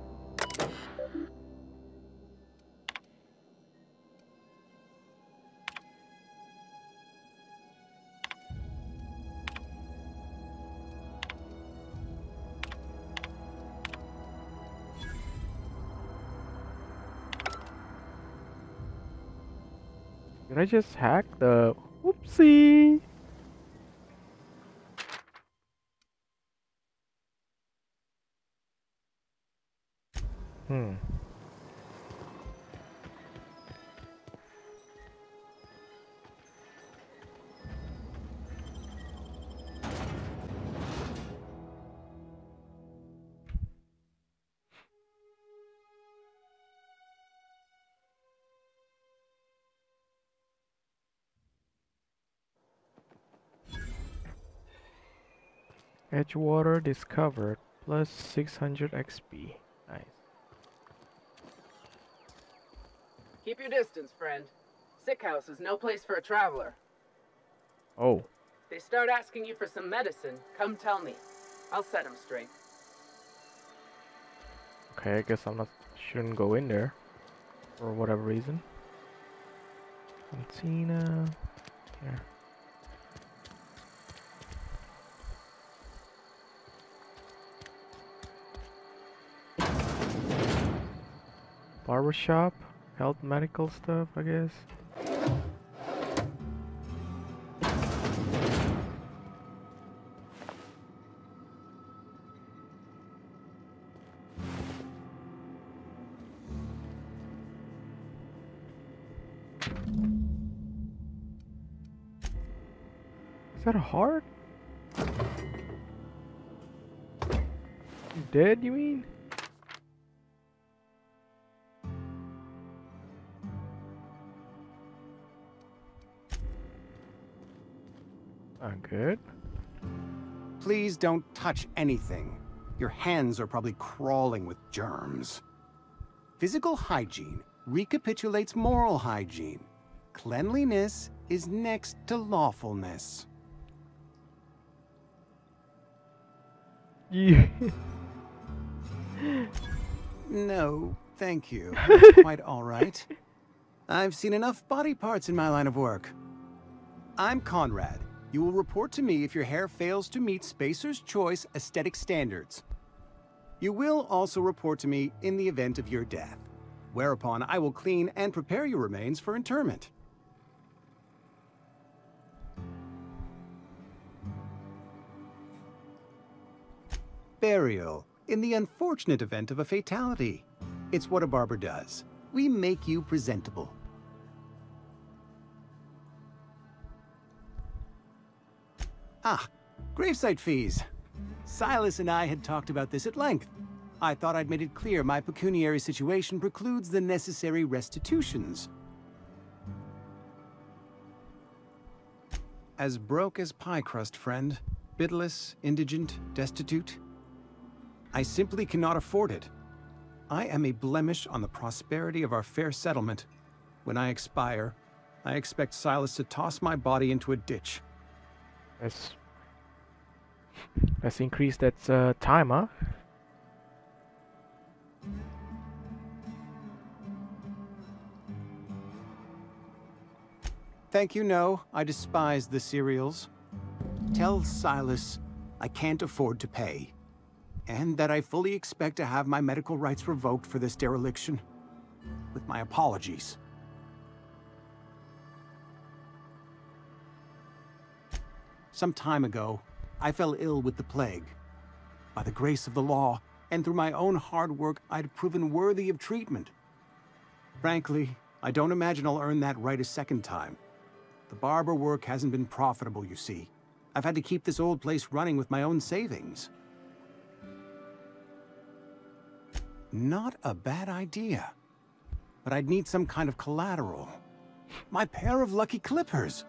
Did I just hack the oopsie? Hmm. Edgewater discovered plus 600 XP. Nice. Keep your distance, friend. sick house is no place for a traveler. Oh. They start asking you for some medicine, come tell me. I'll set them straight. Okay, I guess I'm not shouldn't go in there for whatever reason. Cantina. Here. Barbershop, health medical stuff, I guess. Is that a heart? You dead, you mean? Good. Please don't touch anything. Your hands are probably crawling with germs. Physical hygiene recapitulates moral hygiene. Cleanliness is next to lawfulness. [LAUGHS] No, thank you. [LAUGHS] Quite all right. I've seen enough body parts in my line of work. I'm Conrad. You will report to me if your hair fails to meet Spacer's Choice aesthetic standards. You will also report to me in the event of your death, whereupon I will clean and prepare your remains for interment. Burial, in the unfortunate event of a fatality. It's what a barber does. We make you presentable. Ah, gravesite fees. Silas and I had talked about this at length. I thought I'd made it clear my pecuniary situation precludes the necessary restitutions. As broke as pie crust, friend. Bitless, indigent, destitute. I simply cannot afford it. I am a blemish on the prosperity of our fair settlement. When I expire, I expect Silas to toss my body into a ditch. Let's let's increase that uh, time, huh? Thank you, no. I despise the cereals. Tell Silas I can't afford to pay. And that I fully expect to have my medical rights revoked for this dereliction. With my apologies. Some time ago, I fell ill with the plague. By the grace of the law, and through my own hard work, I'd proven worthy of treatment. Frankly, I don't imagine I'll earn that right a second time. The barber work hasn't been profitable, you see. I've had to keep this old place running with my own savings. Not a bad idea. But I'd need some kind of collateral. My pair of lucky clippers.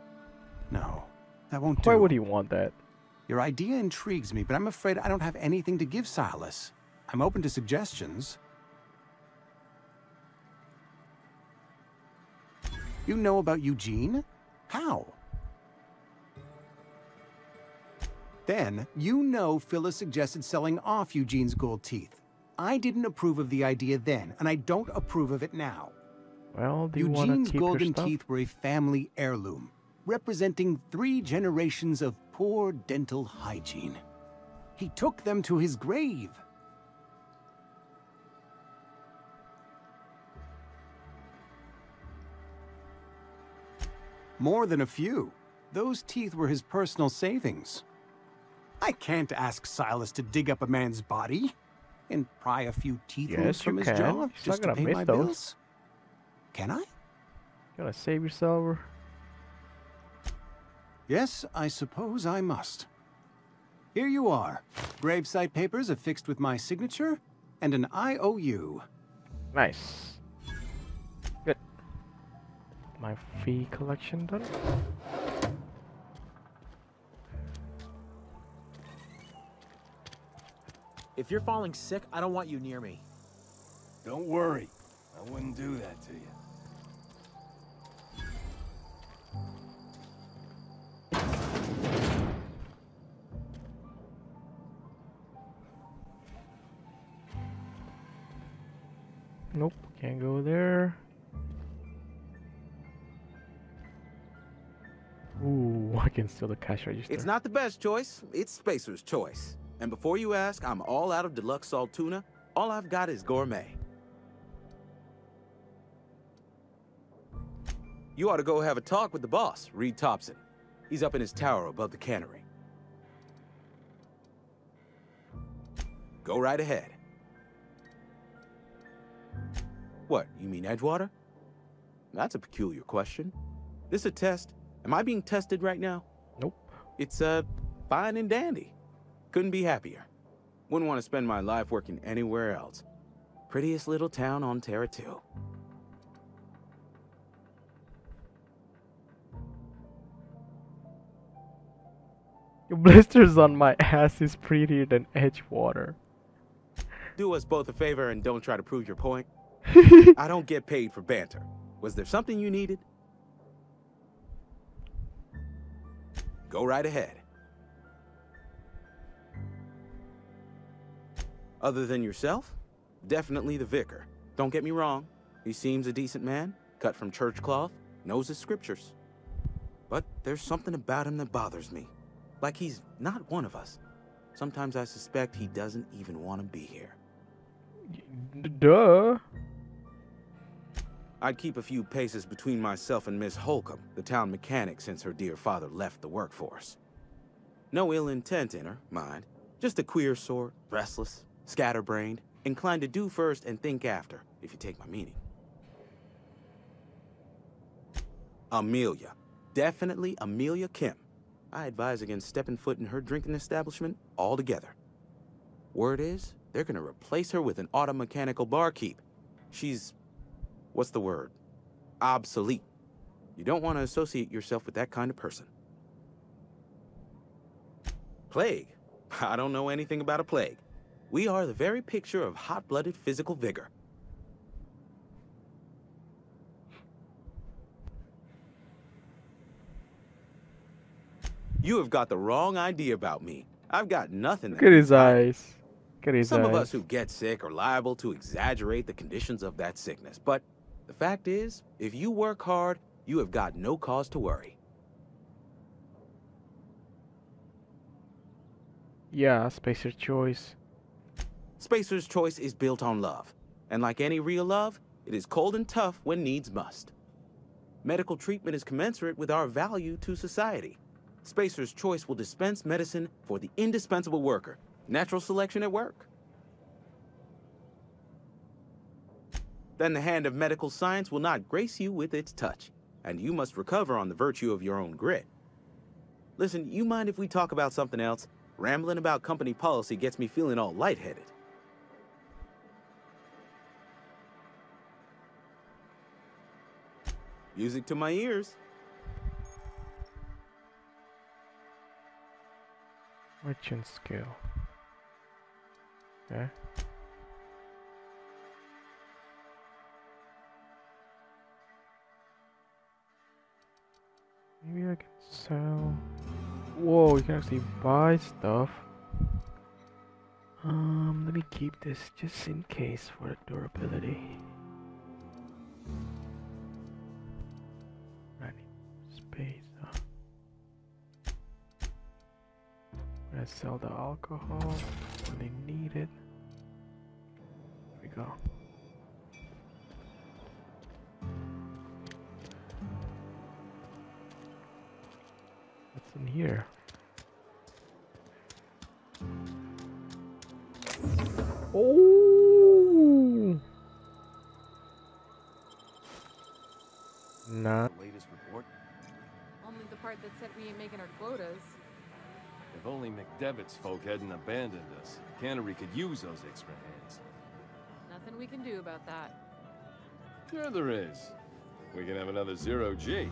No, that won't do. Why would he want that? Your idea intrigues me, but I'm afraid I don't have anything to give Silas. I'm open to suggestions. You know about Eugene? How? Then, you know Phyllis suggested selling off Eugene's gold teeth. I didn't approve of the idea then, and I don't approve of it now. Well, do Eugene's golden teeth were a family heirloom, representing three generations of poor dental hygiene. He took them to his grave. More than a few. Those teeth were his personal savings. I can't ask Silas to dig up a man's body and pry a few teeth Yes, from his can. jaw just to pay my those. bills. Can I? You gonna save yourself? Or... Yes, I suppose I must. Here you are. Gravesite papers affixed with my signature and an IOU. Nice. Good. My fee collection done. If you're falling sick, I don't want you near me. Don't worry. I wouldn't do that to you. Nope, can't go there. Ooh, [LAUGHS] I can steal the cash register. It's not the best choice. It's Spacer's choice. And before you ask, I'm all out of deluxe Saltuna. All I've got is gourmet. You ought to go have a talk with the boss, Reed Tobson. He's up in his tower above the cannery. Go right ahead. What, you mean Edgewater? That's a peculiar question. This a test? Am I being tested right now? Nope. It's, uh, fine and dandy. Couldn't be happier. Wouldn't want to spend my life working anywhere else. Prettiest little town on Terra 2. Your [LAUGHS] blisters on my ass is prettier than Edgewater. Do us both a favor and don't try to prove your point. I don't get paid for banter. Was there something you needed? Go right ahead. Other than yourself? Definitely the vicar. Don't get me wrong. He seems a decent man, cut from church cloth, knows his scriptures. But there's something about him that bothers me. Like he's not one of us. Sometimes I suspect he doesn't even want to be here. Duh. I'd keep a few paces between myself and Miss Holcomb, the town mechanic since her dear father left the workforce. No ill intent in her, mind. Just a queer sort, restless, scatterbrained, inclined to do first and think after, if you take my meaning. Amelia. Definitely Amelia Kim. I advise against stepping foot in her drinking establishment altogether. Word is, they're gonna replace her with an auto mechanical barkeep. She's what's the word? Obsolete. You don't want to associate yourself with that kind of person. Plague? [LAUGHS] I don't know anything about a plague. We are the very picture of hot-blooded physical vigor. You have got the wrong idea about me. I've got nothing. Look at his eyes. Look at his Some eyes. of us who get sick are liable to exaggerate the conditions of that sickness. But the fact is, if you work hard, you have got no cause to worry. Yeah, Spacer's choice. Spacer's choice is built on love. And like any real love, it is cold and tough when needs must. Medical treatment is commensurate with our value to society. Spacer's choice will dispense medicine for the indispensable worker. Natural selection at work. Then the hand of medical science will not grace you with its touch, and you must recover on the virtue of your own grit. Listen, you mind if we talk about something else? Rambling about company policy gets me feeling all lightheaded. Music to my ears. Merchant skill. Okay. Maybe I can sell. Whoa, you can actually buy stuff. Um, let me keep this just in case for durability. I need space. Huh? I'm gonna sell the alcohol when they need it. There we go. In here? Oh! Not. Latest report? Only the part that said we ain't making our quotas. If only McDevitt's folk hadn't abandoned us. Cannery could use those extra hands. Nothing we can do about that. Sure there is. We can have another zero G.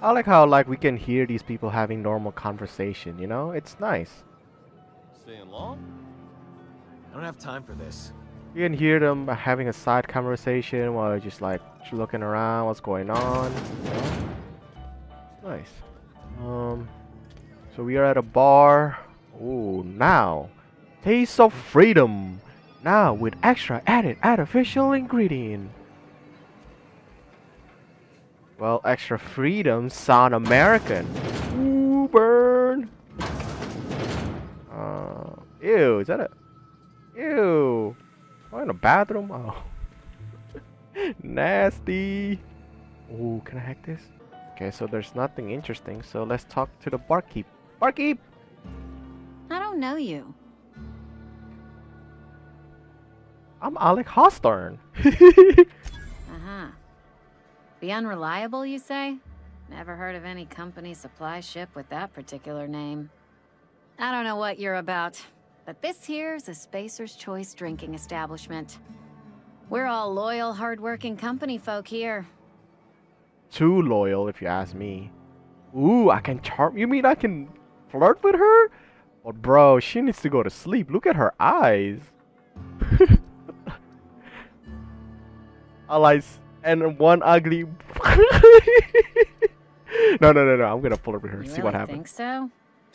I like how like we can hear these people having normal conversation, you know? It's nice. Staying long? I don't have time for this. You can hear them having a side conversation while they're just like looking around, what's going on. you know? Nice. Um, so we are at a bar. Oh, now, taste of freedom. Now with extra added artificial ingredient. Well, extra freedom sound American. Ooh, burn. Uh, ew, is that a... Ew. Am I in a bathroom? Oh. [LAUGHS] Nasty. Ooh, can I hack this? Okay, so there's nothing interesting, so let's talk to the barkeep. Barkeep! I don't know you. I'm Alex Hawthorne. [LAUGHS] uh-huh. The Unreliable, you say? Never heard of any company supply ship with that particular name. I don't know what you're about, but this here's a Spacer's Choice drinking establishment. We're all loyal, hardworking company folk here. Too loyal, if you ask me. Ooh, I can charm. You mean I can flirt with her? But bro, she needs to go to sleep. Look at her eyes. [LAUGHS] Allies and one ugly. [LAUGHS] no, no, no, no. I'm gonna flirt with her. You see really what happens. think so?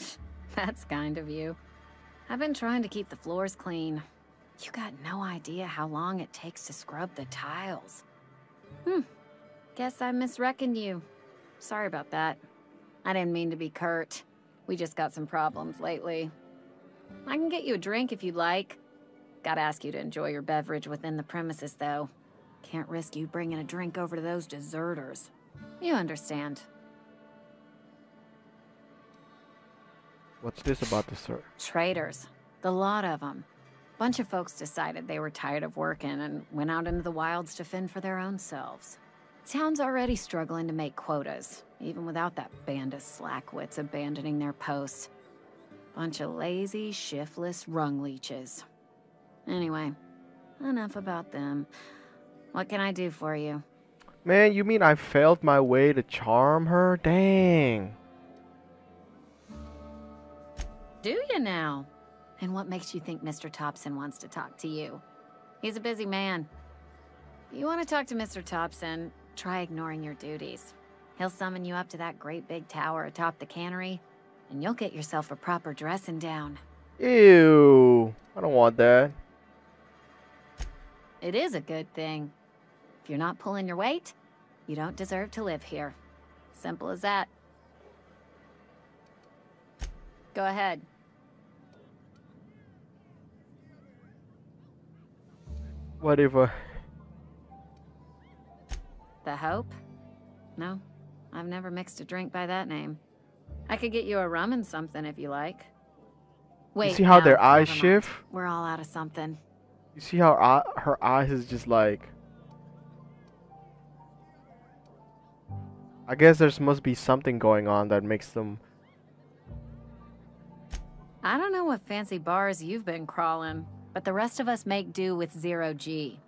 [LAUGHS] That's kind of you. I've been trying to keep the floors clean. You got no idea how long it takes to scrub the tiles. Hmm. Guess I misreckoned you. Sorry about that. I didn't mean to be curt. We just got some problems lately. I can get you a drink if you'd like. Gotta ask you to enjoy your beverage within the premises, though. Can't risk you bringing a drink over to those deserters. You understand. What's this about the sir? Traitors. The lot of them. Bunch of folks decided they were tired of working and went out into the wilds to fend for their own selves. Town's already struggling to make quotas, even without that band of slackwits abandoning their posts. Bunch of lazy, shiftless rung leeches. Anyway, enough about them. What can I do for you? Man, you mean I failed my way to charm her? Dang. Do you now? And what makes you think Mr. Tobson wants to talk to you? He's a busy man. If you want to talk to Mr. Tobson, try ignoring your duties. He'll summon you up to that great big tower atop the cannery, and you'll get yourself a proper dressing down. Ew. I don't want that. It is a good thing. If you're not pulling your weight, you don't deserve to live here. Simple as that. Go ahead. Whatever. The Hope? No, I've never mixed a drink by that name. I could get you a rum and something if you like. Wait, You see how no, their eyes shift? We're all out of something. You see how eye- her eyes is just like. I guess there's must be something going on that makes them. I don't know what fancy bars you've been crawling, but the rest of us make do with Zero G.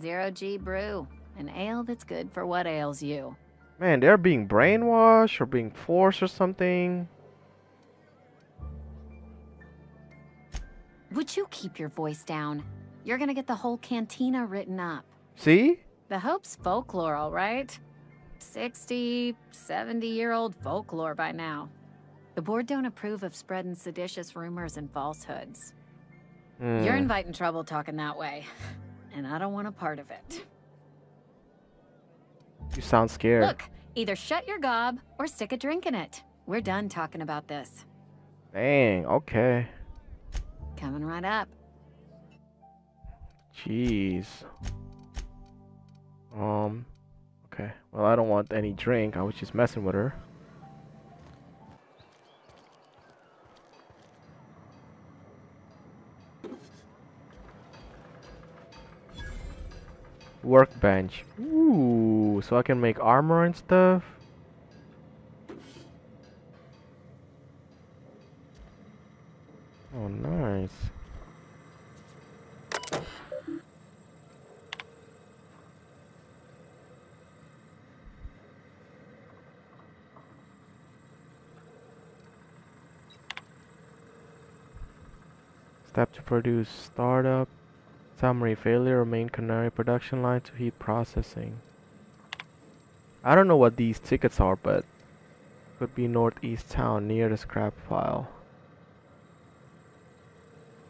Zero G brew, an ale that's good for what ails you. Man, they're being brainwashed or being forced or something. Would you keep your voice down? You're gonna get the whole cantina written up. See? The Hope's folklore, all right? 60, 70 year old folklore by now. The board don't approve of spreading seditious rumors and falsehoods. You're Hmm. inviting trouble talking that way, and I don't want a part of it. You sound scared. Look, either shut your gob or stick a drink in it. We're done talking about this. Dang, okay. Coming right up. Jeez. Um, okay. Well, I don't want any drink. I was just messing with her. Workbench. Ooh, so I can make armor and stuff. Oh, nice. Step to produce startup. Summary failure of main canary production line to heat processing. I don't know what these tickets are, but could be northeast town near the scrap file.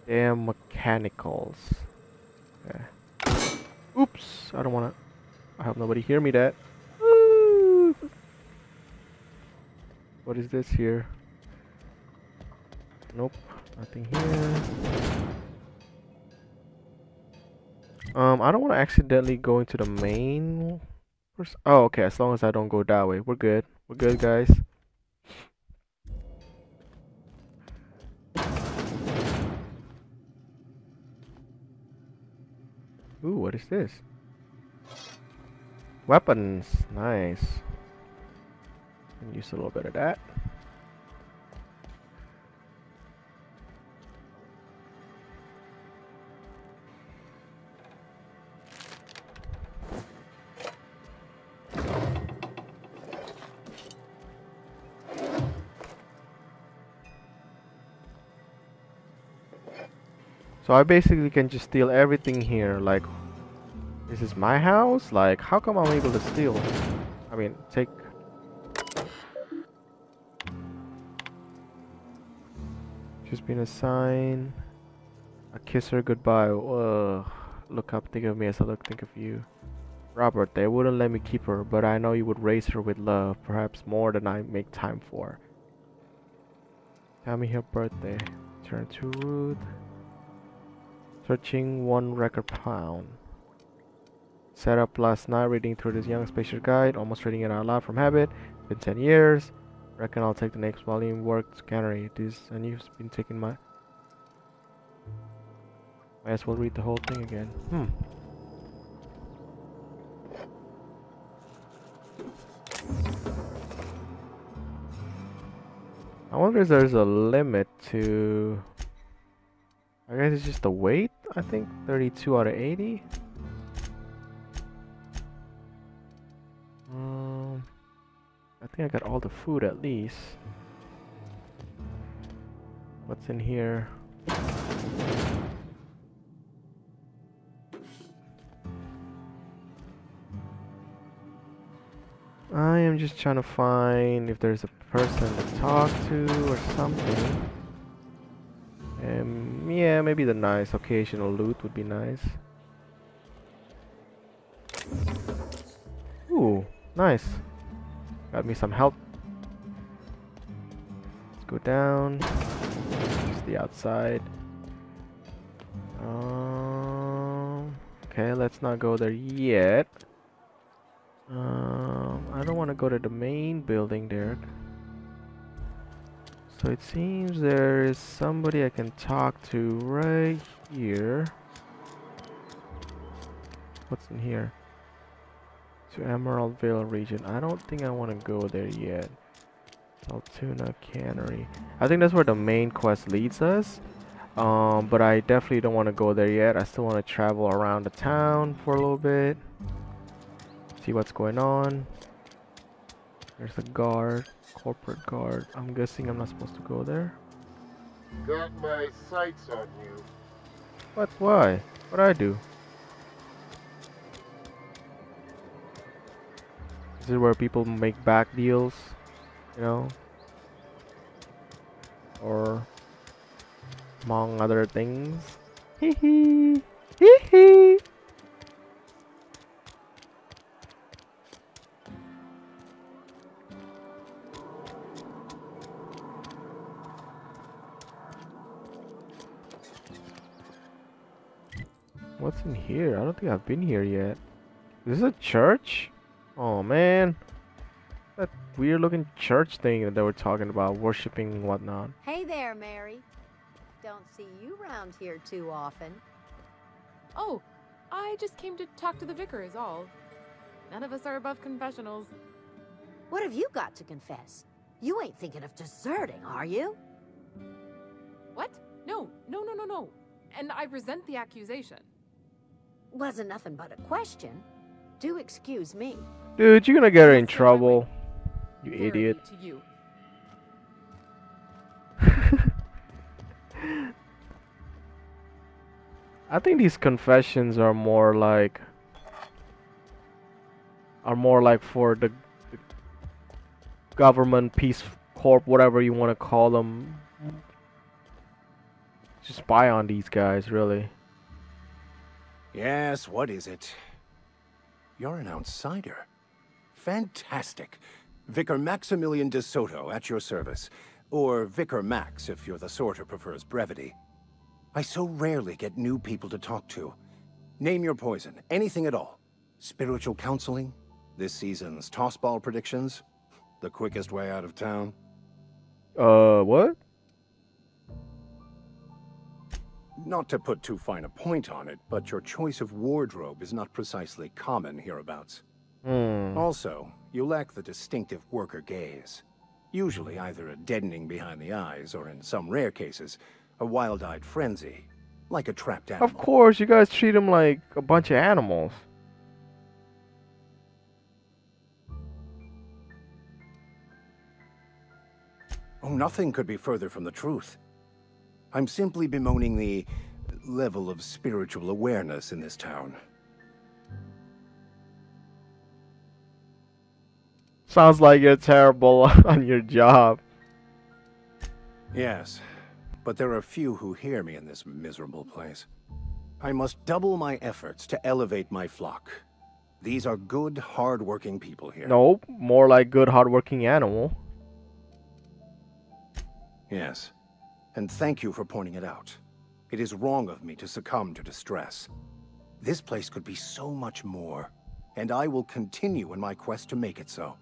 Damn mechanicals. Okay. Oops! I don't wanna. I hope nobody hear me that. What is this here? Nope, nothing here. Um, I don't want to accidentally go into the main. Oh, okay. As long as I don't go that way, we're good. We're good, guys. Ooh, what is this? Weapons. Nice. Use a little bit of that. So I basically can just steal everything here. Like, this is my house? Like, how come I'm able to steal? I mean, take... Just been assigned. I kiss her goodbye. Ugh. Look up, think of me as I look, think of you. Robert, they wouldn't let me keep her, but I know you would raise her with love, perhaps more than I make time for. Tell me her birthday. Turn to Ruth. Searching one record pound. Set up last night reading through this young spacious guide, almost reading it out loud from habit. Been 10 years. Reckon I'll take the next volume work scannery. This and you've been taking my Might as well read the whole thing again. Hmm. I wonder if there's a limit to I guess it's just the weight, I think 32 out of 80. Um, I think I got all the food at least. What's in here? I am just trying to find if there's a person to talk to or something. Um, yeah, maybe the nice occasional loot would be nice. Ooh, nice. Got me some help. Let's go down. Just the outside. Um, okay, let's not go there yet. Um, I don't want to go to the main building there. So it seems there is somebody I can talk to right here. What's in here? To Emerald Vale region. I don't think I want to go there yet. Altoona Cannery. I think that's where the main quest leads us. Um, but I definitely don't want to go there yet. I still want to travel around the town for a little bit. See what's going on. There's a guard. Corporate guard. I'm guessing I'm not supposed to go there. Got my sights on you. What? Why? What'd I do? This Is it where people make back deals? You know? Or among other things? Hee hee! Hee hee! Here? I don't think I've been here yet. Is this a church? Oh man. That weird looking church thing that they were talking about, worshipping and whatnot. Hey there, Mary. Don't see you around here too often. Oh, I just came to talk to the vicar is all. None of us are above confessionals. What have you got to confess? You ain't thinking of deserting, are you? What? No, no, no, no, no. And I resent the accusation. Wasn't nothing but a question. Do excuse me. Dude, you're gonna get her in trouble. You idiot. You. [LAUGHS] I think these confessions are more like are more like for the, the government peace corp whatever you want to call them just spy on these guys really Yes, what is it? You're an outsider. Fantastic. Vicar Maximilian de Soto at your service. Or Vicar Max if you're the sort who prefers brevity. I so rarely get new people to talk to. Name your poison, anything at all. Spiritual counseling? This season's tossball predictions? The quickest way out of town? Uh, what? Not to put too fine a point on it, but your choice of wardrobe is not precisely common hereabouts. Hmm. Also, you lack the distinctive worker gaze. Usually either a deadening behind the eyes, or in some rare cases, a wild-eyed frenzy, like a trapped animal. Of course, you guys treat them like a bunch of animals. Oh, nothing could be further from the truth. I'm simply bemoaning the level of spiritual awareness in this town. Sounds like you're terrible [LAUGHS] on your job. Yes, but there are few who hear me in this miserable place. I must double my efforts to elevate my flock. These are good, hard-working people here. Nope, more like good, hardworking animal. Yes, and thank you for pointing it out. It is wrong of me to succumb to distress. This place could be so much more, and I will continue in my quest to make it so.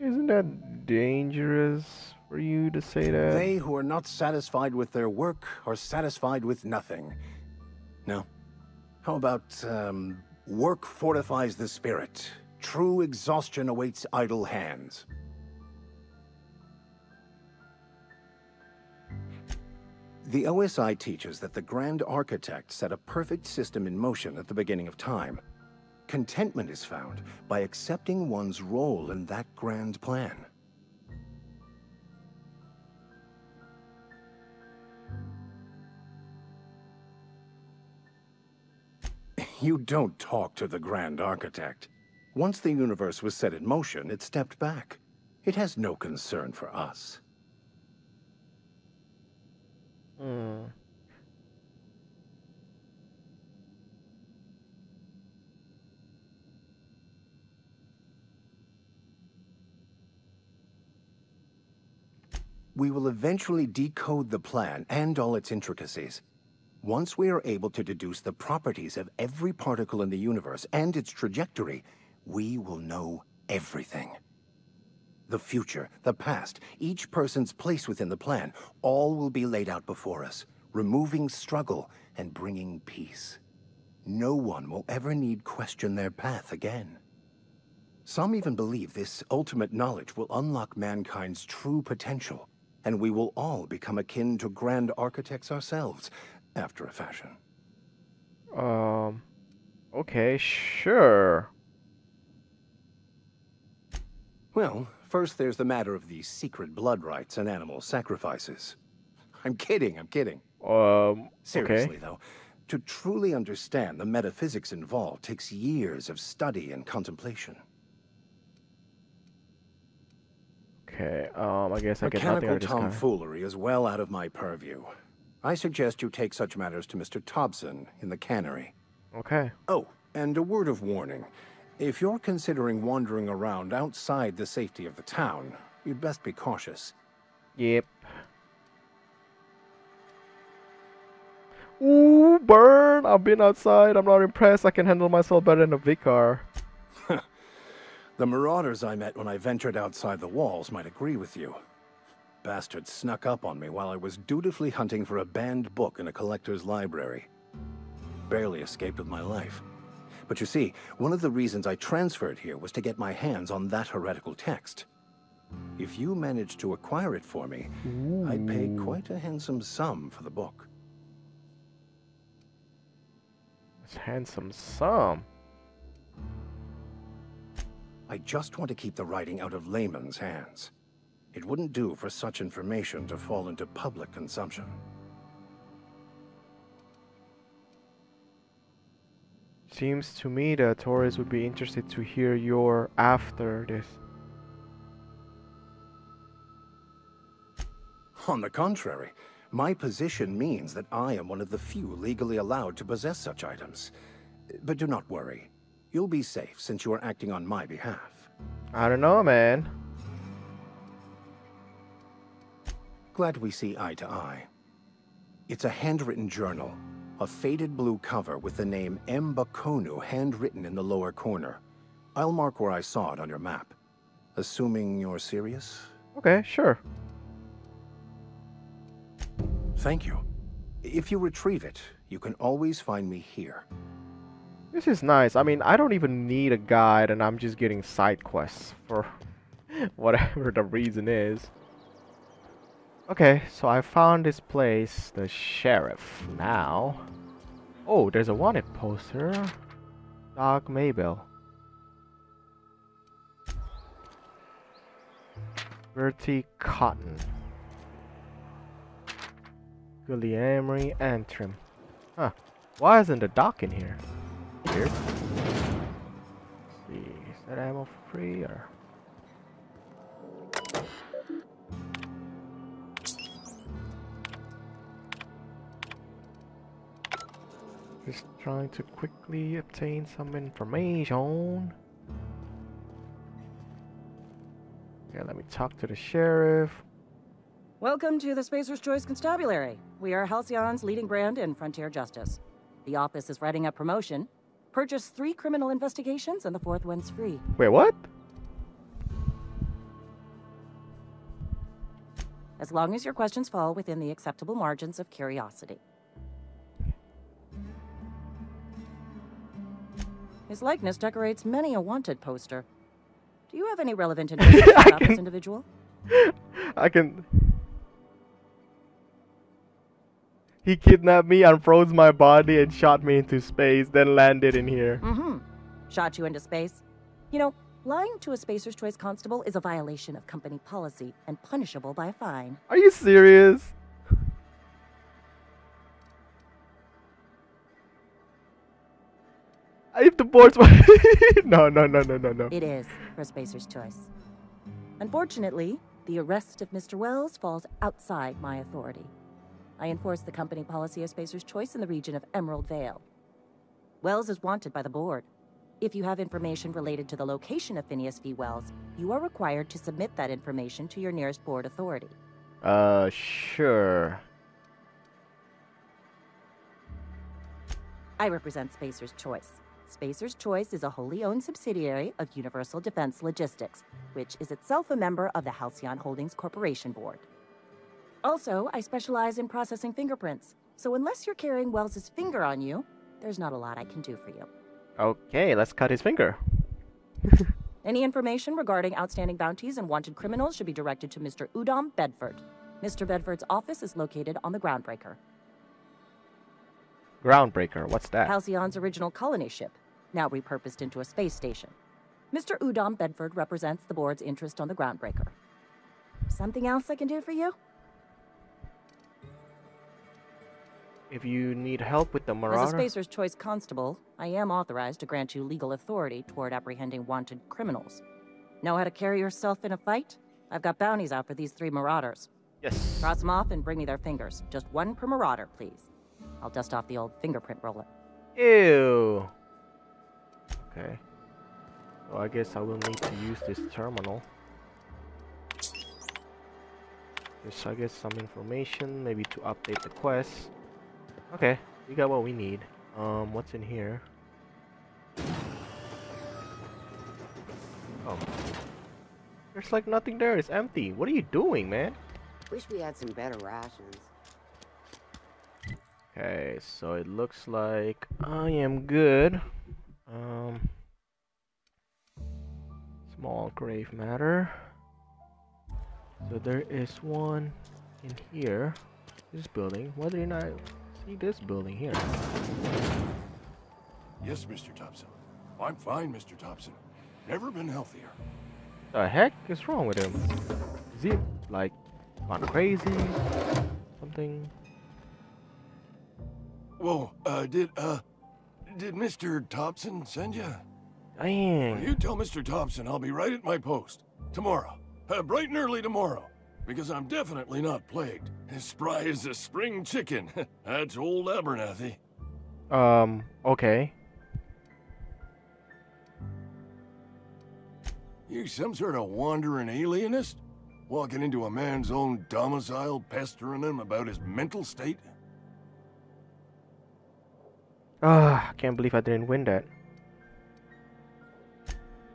Isn't that dangerous for you to say that? They who are not satisfied with their work are satisfied with nothing. No. How about, um, work fortifies the spirit. True exhaustion awaits idle hands. The OSI teaches that the Grand Architect set a perfect system in motion at the beginning of time. Contentment is found by accepting one's role in that grand plan. You don't talk to the Grand Architect. Once the universe was set in motion, it stepped back. It has no concern for us. Hmm. We will eventually decode the plan and all its intricacies. Once we are able to deduce the properties of every particle in the universe and its trajectory, we will know everything. The future, the past, each person's place within the plan, all will be laid out before us, removing struggle and bringing peace. No one will ever need question their path again. Some even believe this ultimate knowledge will unlock mankind's true potential, and we will all become akin to grand architects ourselves, after a fashion. Um, okay, sure. Well, first there's the matter of the secret blood rites and animal sacrifices. I'm kidding, I'm kidding. Um, Seriously, okay. though, to truly understand the metaphysics involved takes years of study and contemplation. Okay, um, I guess I get Mechanical of this guy. tomfoolery is well out of my purview. I suggest you take such matters to Mr. Tobson in the cannery. Okay. Oh, and a word of warning. If you're considering wandering around outside the safety of the town, you'd best be cautious. Yep. Ooh, burn! I've been outside. I'm not impressed. I can handle myself better than a vicar. [LAUGHS] The marauders I met when I ventured outside the walls might agree with you. Bastards snuck up on me while I was dutifully hunting for a banned book in a collector's library. Barely escaped with my life. But you see, one of the reasons I transferred here was to get my hands on that heretical text. If you managed to acquire it for me, I'd pay quite a handsome sum for the book. It's handsome sum. I just want to keep the writing out of layman's hands. It wouldn't do for such information to fall into public consumption. Seems to me that Torres would be interested to hear your after this. On the contrary, My position means that I am one of the few legally allowed to possess such items. But do not worry. You'll be safe since you are acting on my behalf. I don't know, man. Glad we see eye to eye. It's a handwritten journal, a faded blue cover with the name M. Bakonu handwritten in the lower corner. I'll mark where I saw it on your map. Assuming you're serious? Okay, sure. Thank you. If you retrieve it, you can always find me here. This is nice. I mean, I don't even need a guide, and I'm just getting side quests for [LAUGHS] whatever the reason is. Okay, so I found this place, the sheriff. Now, oh, there's a wanted poster. Doc Maybell. Bertie Cotton. Guglielmi Antrim. Huh. Why isn't the doc in here? Weird. see, is that ammo free or? Just trying to quickly obtain some information. Okay, let me talk to the sheriff. Welcome to the Spacer's Choice Constabulary. We are Halcyon's leading brand in frontier justice. The office is writing a promotion. Purchase three criminal investigations and the fourth one's free. Wait, what? As long as your questions fall within the acceptable margins of curiosity. His likeness decorates many a wanted poster. Do you have any relevant [LAUGHS] information about this individual? I can. He kidnapped me, unfroze my body, and shot me into space, then landed in here. Mm-hmm. Shot you into space. You know, lying to a Spacer's Choice constable is a violation of company policy and punishable by a fine. Are you serious? If the board's [LAUGHS] no, no, no, no, no, no. It is for Spacer's Choice. Unfortunately, the arrest of Mr. Welles falls outside my authority. I enforce the company policy of Spacer's Choice in the region of Emerald Vale. Welles is wanted by the board. If you have information related to the location of Phineas V. Welles, you are required to submit that information to your nearest board authority. Uh, sure. I represent Spacer's Choice. Spacer's Choice is a wholly owned subsidiary of Universal Defense Logistics, which is itself a member of the Halcyon Holdings Corporation Board. Also, I specialize in processing fingerprints, so unless you're carrying Welles's finger on you, there's not a lot I can do for you. Okay, let's cut his finger. [LAUGHS] Any information regarding outstanding bounties and wanted criminals should be directed to Mr. Udom Bedford. Mr. Bedford's office is located on the Groundbreaker. Groundbreaker, what's that? Halcyon's original colony ship, now repurposed into a space station. Mr. Udom Bedford represents the board's interest on the Groundbreaker. Something else I can do for you? If you need help with the Marauder... As a Spacer's Choice Constable, I am authorized to grant you legal authority toward apprehending wanted criminals. Know how to carry yourself in a fight? I've got bounties out for these three marauders. Yes. Cross them off and bring me their fingers. Just one per marauder, please. I'll dust off the old fingerprint roller. Ew. Okay. So I guess I will need to use this terminal. Just I guess some information, maybe to update the quest. Okay, we got what we need. Um, what's in here? Oh. There's like nothing there, it's empty. What are you doing, man? Wish we had some better rations. Okay, so it looks like I am good. Um, small grave matter. So there is one in here. This building. Why didn't I see this building here? Yes, Mr. Thompson. I'm fine, Mr. Thompson. Never been healthier. The heck is wrong with him? Is he like gone crazy? Something? Whoa, uh, did, uh, did Mr. Thompson send you? Dang. Well, you tell Mr. Thompson I'll be right at my post. Tomorrow. Uh, bright and early tomorrow. because I'm definitely not plagued. As spry as a spring chicken. [LAUGHS] That's old Abernathy. Um, okay. You some sort of wandering alienist? Walking into a man's own domicile, pestering him about his mental state? Ah, I can't believe I didn't win that.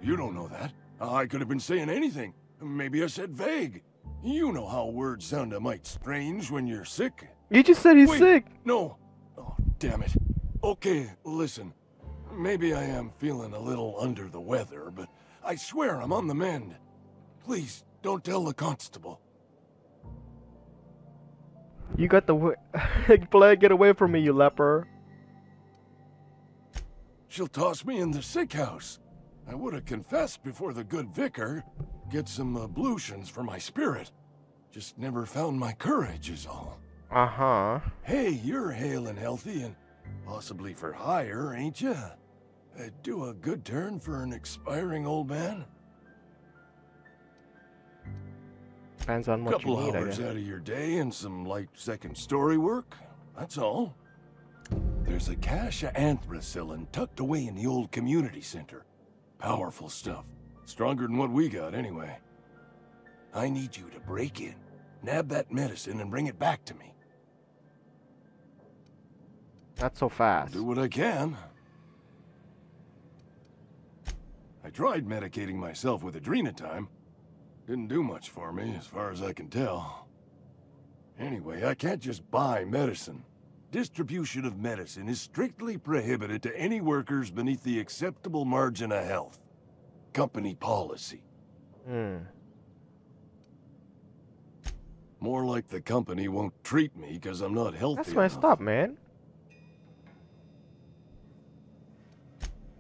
You don't know that. I could have been saying anything. Maybe I said vague. You know how words sound a mite strange when you're sick. You just said he's Wait, sick. No. Oh, damn it. Okay, listen. Maybe I am feeling a little under the weather, but I swear I'm on the mend. Please, don't tell the constable. You got the plague. [LAUGHS] Get away from me, you leper. She'll toss me in the sick house. I would have confessed before the good vicar. Get some ablutions for my spirit. Just never found my courage is all. Uh huh. Hey, you're hale and healthy and possibly for hire, ain't you? Uh, do a good turn for an expiring old man? Depends on what Couple you need, hours out of your day and some light second story work. That's all. There's a cache of anthracillin tucked away in the old community center. Powerful stuff. Stronger than what we got, anyway. I need you to break in, nab that medicine, and bring it back to me. Not so fast. Do what I can. I tried medicating myself with adrenatime. Didn't do much for me, as far as I can tell. Anyway, I can't just buy medicine. Distribution of medicine is strictly prohibited to any workers beneath the acceptable margin of health. Company policy. Hmm. More like the company won't treat me because I'm not healthy That's messed up, man.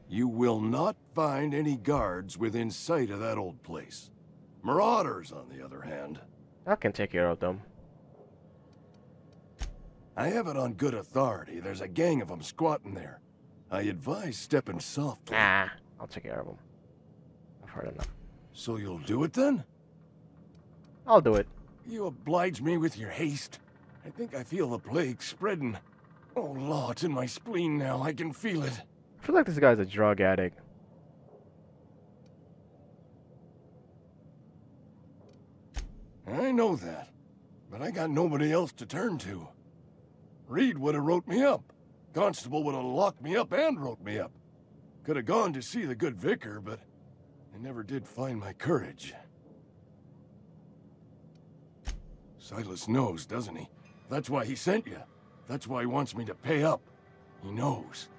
You will not find any guards within sight of that old place. Marauders, on the other hand. I can take care of them. I have it on good authority. There's a gang of them squatting there. I advise stepping softly. Ah, I'll take care of them. I've heard enough. So you'll do it then? I'll do it. You oblige me with your haste. I think I feel the plague spreading. Oh, Law, it's in my spleen now. I can feel it. I feel like this guy's a drug addict. I know that, but I got nobody else to turn to. Reed would have wrote me up. Constable would have locked me up and wrote me up. Could have gone to see the good vicar, but I never did find my courage. Silas knows, doesn't he? That's why he sent you. That's why he wants me to pay up. He knows.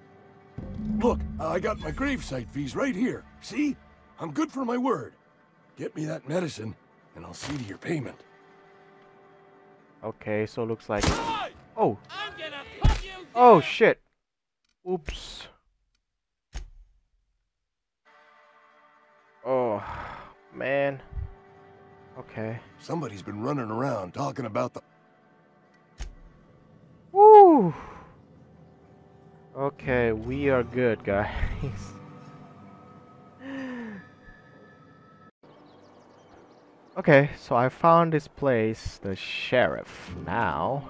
Look, I got my gravesite fees right here. See? I'm good for my word. Get me that medicine, and I'll see to your payment. Okay, so looks like. Oh. Oh shit. Oops. Oh, man. Okay. Somebody's been running around talking about the... Woo. Okay, we are good, guys. [LAUGHS] okay, so I found this place, the sheriff. Now,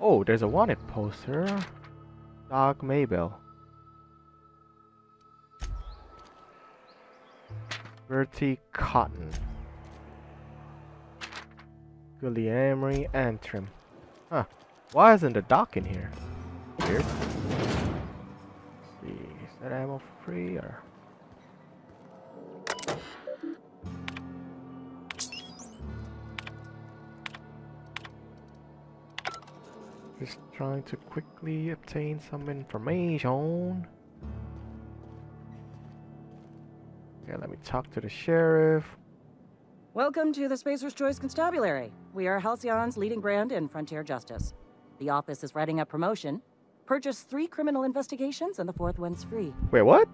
oh, there's a wanted poster. Doc Maybell. Bertie Cotton. Guilliamry Antrim. Huh. Why isn't the doc in here? Weird. Let's see, is that ammo free or? Trying to quickly obtain some information. Yeah, let me talk to the sheriff. Welcome to the Spacer's Choice Constabulary. We are Halcyon's leading brand in frontier justice. The office is writing a promotion. Purchase three criminal investigations and the fourth one's free. Wait, what?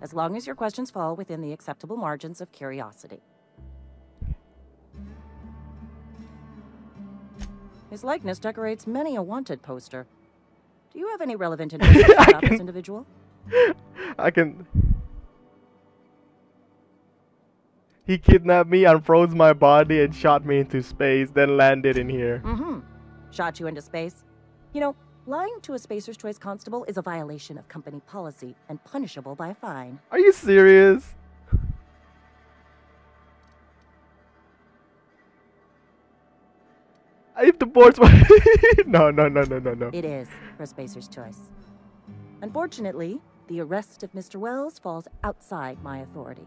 As long as your questions fall within the acceptable margins of curiosity. His likeness decorates many a wanted poster. Do you have any relevant [LAUGHS] information about this individual? I can. He kidnapped me, unfroze my body, and shot me into space, then landed in here. Mm-hmm. Shot you into space. You know, lying to a Spacer's Choice constable is a violation of company policy and punishable by a fine. Are you serious? If the board's [LAUGHS] no, no, no, no, no, no. It is for Spacer's Choice. Unfortunately, the arrest of Mr. Welles falls outside my authority.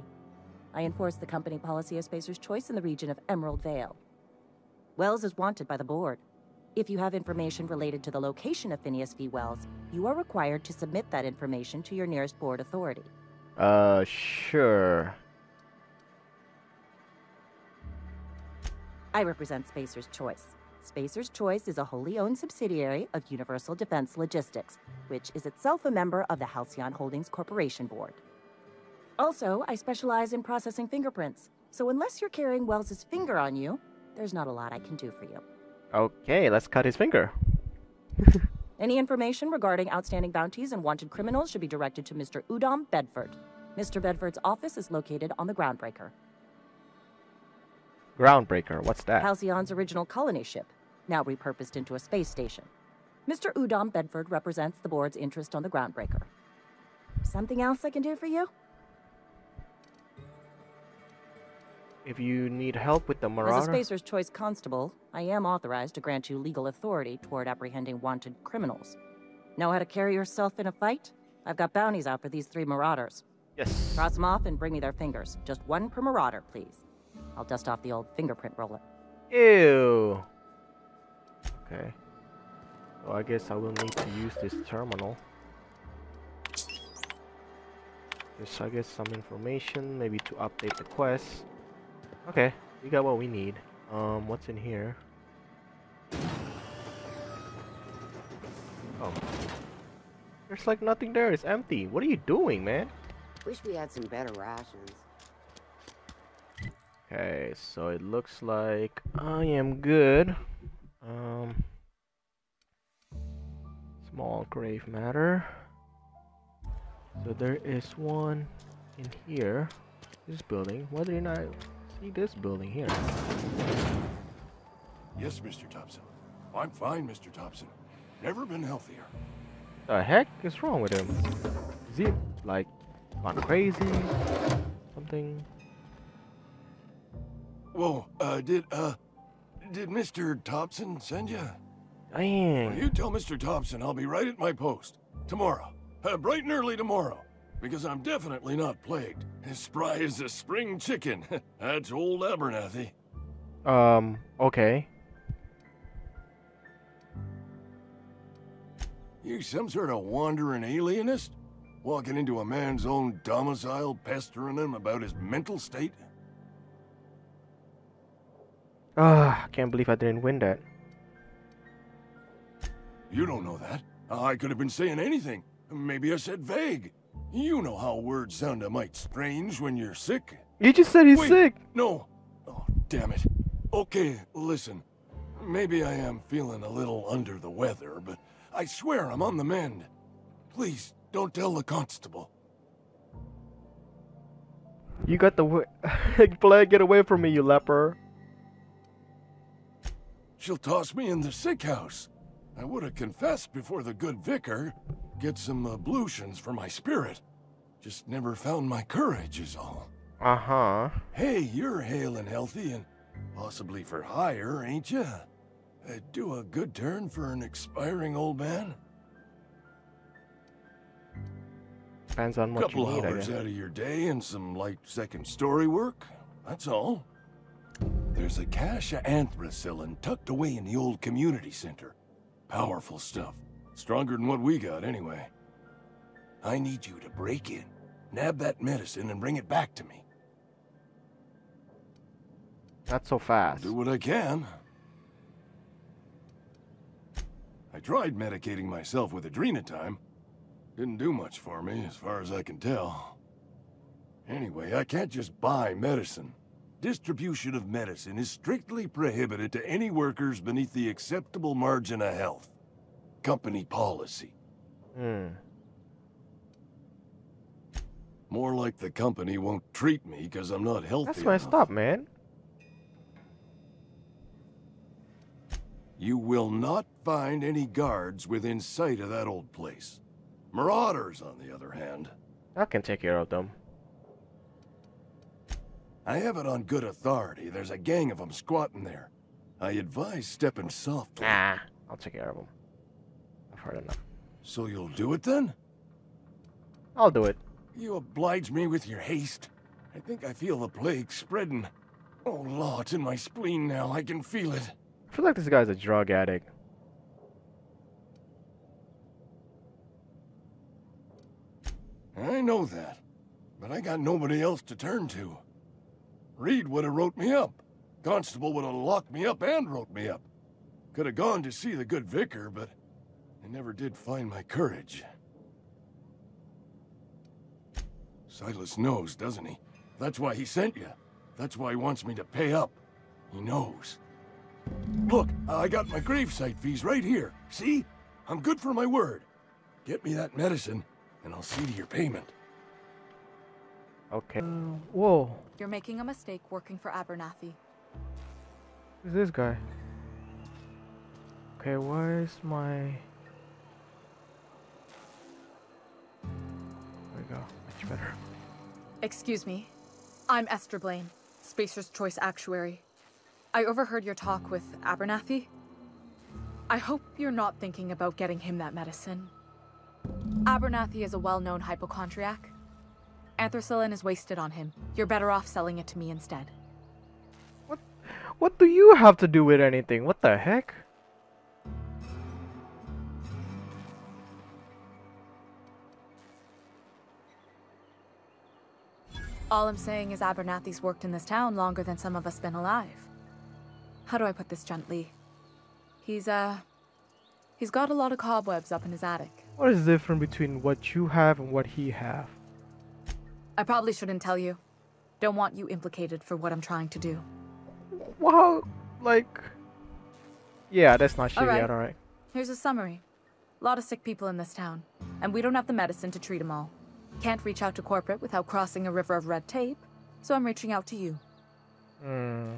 I enforce the company policy of Spacer's Choice in the region of Emerald Vale. Welles is wanted by the board. If you have information related to the location of Phineas V. Welles, you are required to submit that information to your nearest board authority. Uh, sure. I represent Spacer's Choice. Spacer's Choice is a wholly owned subsidiary of Universal Defense Logistics, which is itself a member of the Halcyon Holdings Corporation Board. Also, I specialize in processing fingerprints, so unless you're carrying Welles's finger on you, there's not a lot I can do for you. Okay, let's cut his finger. [LAUGHS] Any information regarding outstanding bounties and wanted criminals should be directed to Mr. Udom Bedford. Mr. Bedford's office is located on the Groundbreaker. Groundbreaker, what's that? Halcyon's original colony ship, now repurposed into a space station. Mr. Udom Bedford represents the board's interest on the Groundbreaker. Something else I can do for you? If you need help with the As a Spacer's Choice Constable, I am authorized to grant you legal authority toward apprehending wanted criminals. Know how to carry yourself in a fight? I've got bounties out for these three marauders. Yes. Cross them off and bring me their fingers. Just one per marauder, please. I'll dust off the old fingerprint roller. Ew. Okay. So I guess I will need to use this terminal. Just I guess some information, maybe to update the quest. Okay, we got what we need. Um, what's in here? Oh. There's like nothing there, it's empty. What are you doing, man? Wish we had some better rations. Okay, so it looks like I am good. Um, small grave matter. So there is one in here. This building. Why didn't I see this building here? Yes, Mr. Thompson. I'm fine, Mr. Thompson. Never been healthier. The heck is wrong with him? Is he like gone crazy? Something? Whoa, uh, did, uh, did Mr. Thompson send you? Dang. Well, you tell Mr. Thompson I'll be right at my post. Tomorrow. Uh, bright and early tomorrow. Because I'm definitely not plagued. As spry as a spring chicken. [LAUGHS] That's old Abernathy. Um, okay. You some sort of wandering alienist? Walking into a man's own domicile, pestering him about his mental state? Ah, I can't believe I didn't win that. You don't know that. I could have been saying anything. Maybe I said vague. You know how words sound a mite strange when you're sick. You just said he's Wait, sick. No. Oh, damn it. Okay, listen. Maybe I am feeling a little under the weather, but I swear I'm on the mend. Please, don't tell the constable. You got the plague. [LAUGHS] Get away from me, you leper. She'll toss me in the sick house. I would have confessed before the good vicar. Get some ablutions for my spirit. Just never found my courage is all. Uh huh. Hey, you're hale and healthy and possibly for hire, ain't you? Uh, do a good turn for an expiring old man? Depends on what Couple you need, hours out of your day and some light second story work. That's all. There's a cache of anthracillin tucked away in the old community center. Powerful stuff. Stronger than what we got, anyway. I need you to break in, nab that medicine, and bring it back to me. Not so fast. Do what I can. I tried medicating myself with adrenatime. Didn't do much for me, as far as I can tell. Anyway, I can't just buy medicine. Distribution of medicine is strictly prohibited to any workers beneath the acceptable margin of health. Company policy. Hmm. More like the company won't treat me because I'm not healthy That's messed up, man. You will not find any guards within sight of that old place. Marauders, on the other hand. I can take care of them. I have it on good authority. There's a gang of them squatting there. I advise stepping softly. Nah, I'll take care of them. I've heard enough. So you'll do it then? I'll do it. You oblige me with your haste. I think I feel the plague spreading. Oh, Law, it's in my spleen now. I can feel it. I feel like this guy's a drug addict. I know that, but I got nobody else to turn to. Reed would have wrote me up. Constable would have locked me up and wrote me up. Could have gone to see the good vicar, but I never did find my courage. Silas knows, doesn't he? That's why he sent you. That's why he wants me to pay up. He knows. Look, I got my gravesite fees right here. See? I'm good for my word. Get me that medicine, and I'll see to your payment. Okay. whoa. You're making a mistake working for Abernathy. Who's this guy? Okay, where's my... There we go. Much better. Excuse me. I'm Esther Blaine, Spacer's Choice Actuary. I overheard your talk with Abernathy. I hope you're not thinking about getting him that medicine. Abernathy is a well-known hypochondriac. Anthracillin is wasted on him. You're better off selling it to me instead. What what do you have to do with anything? What the heck? All I'm saying is Abernathy's worked in this town longer than some of us been alive. How do I put this gently? He's, uh... He's got a lot of cobwebs up in his attic. What is the difference between what you have and what he have? I probably shouldn't tell you. Don't want you implicated for what I'm trying to do. Wow, like... Yeah, that's not shit All right. yet, alright. Here's a summary. A lot of sick people in this town, and we don't have the medicine to treat them all. Can't reach out to corporate without crossing a river of red tape, so I'm reaching out to you. Hmm.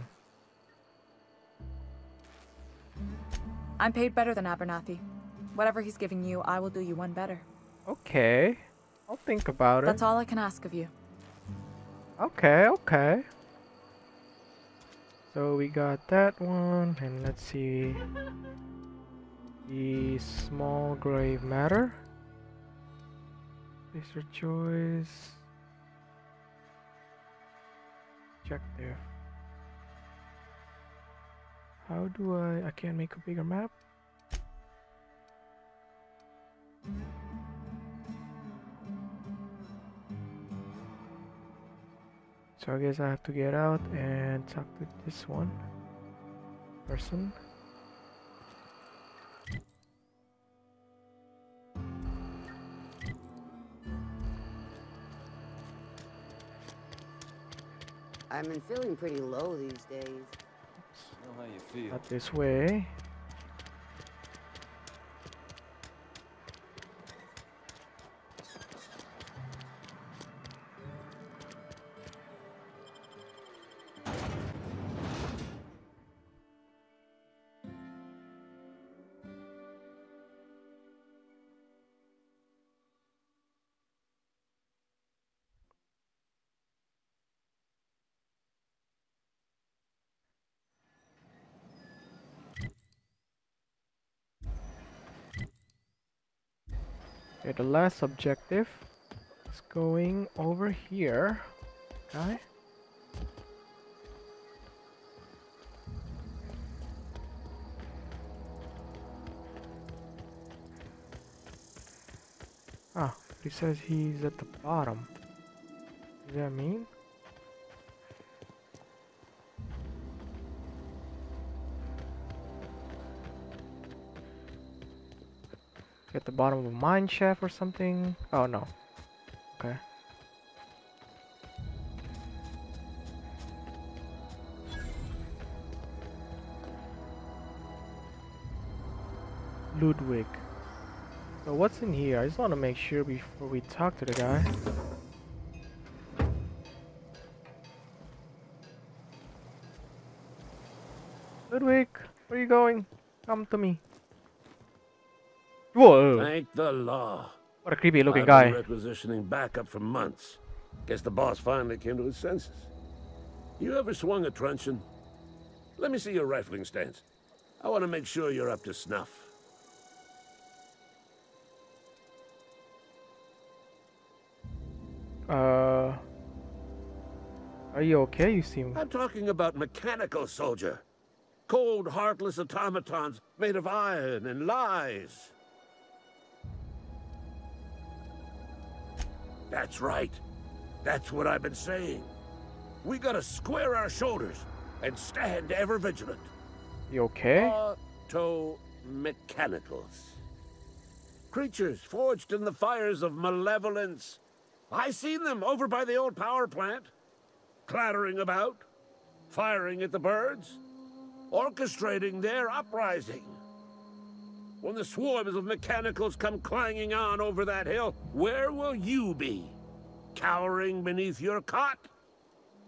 I'm paid better than Abernathy. Whatever he's giving you, I will do you one better. Okay. I'll think about it. That's all I can ask of you. Okay, okay. So we got that one, and let's see. The small grave matter. Mr. Choice. Check there. How do I... I can't make a bigger map? So I guess I have to get out and talk to this one person. I've been feeling pretty low these days. Know how you feel. Not this way. Okay, the last objective is going over here. Okay. Ah, he says he's at the bottom. Does that mean? at the bottom of a mine shaft or something? Oh, no. Okay. Ludwig. So what's in here? I just want to make sure before we talk to the guy. Ludwig, where are you going? Come to me. Whoa! Thank the law. What a creepy looking I've guy. been requisitioning backup for months. Guess the boss finally came to his senses. You ever swung a truncheon? Let me see your rifling stance. I want to make sure you're up to snuff. Uh, are you okay? You seem. I'm talking about mechanical soldier. Cold, heartless automatons made of iron and lies. That's right. That's what I've been saying. We gotta square our shoulders and stand ever vigilant. You okay? Auto-mechanicals. Creatures forged in the fires of malevolence. I seen them over by the old power plant. Clattering about, firing at the birds, orchestrating their uprising. When the swarms of mechanicals come clanging on over that hill, where will you be? Cowering beneath your cot?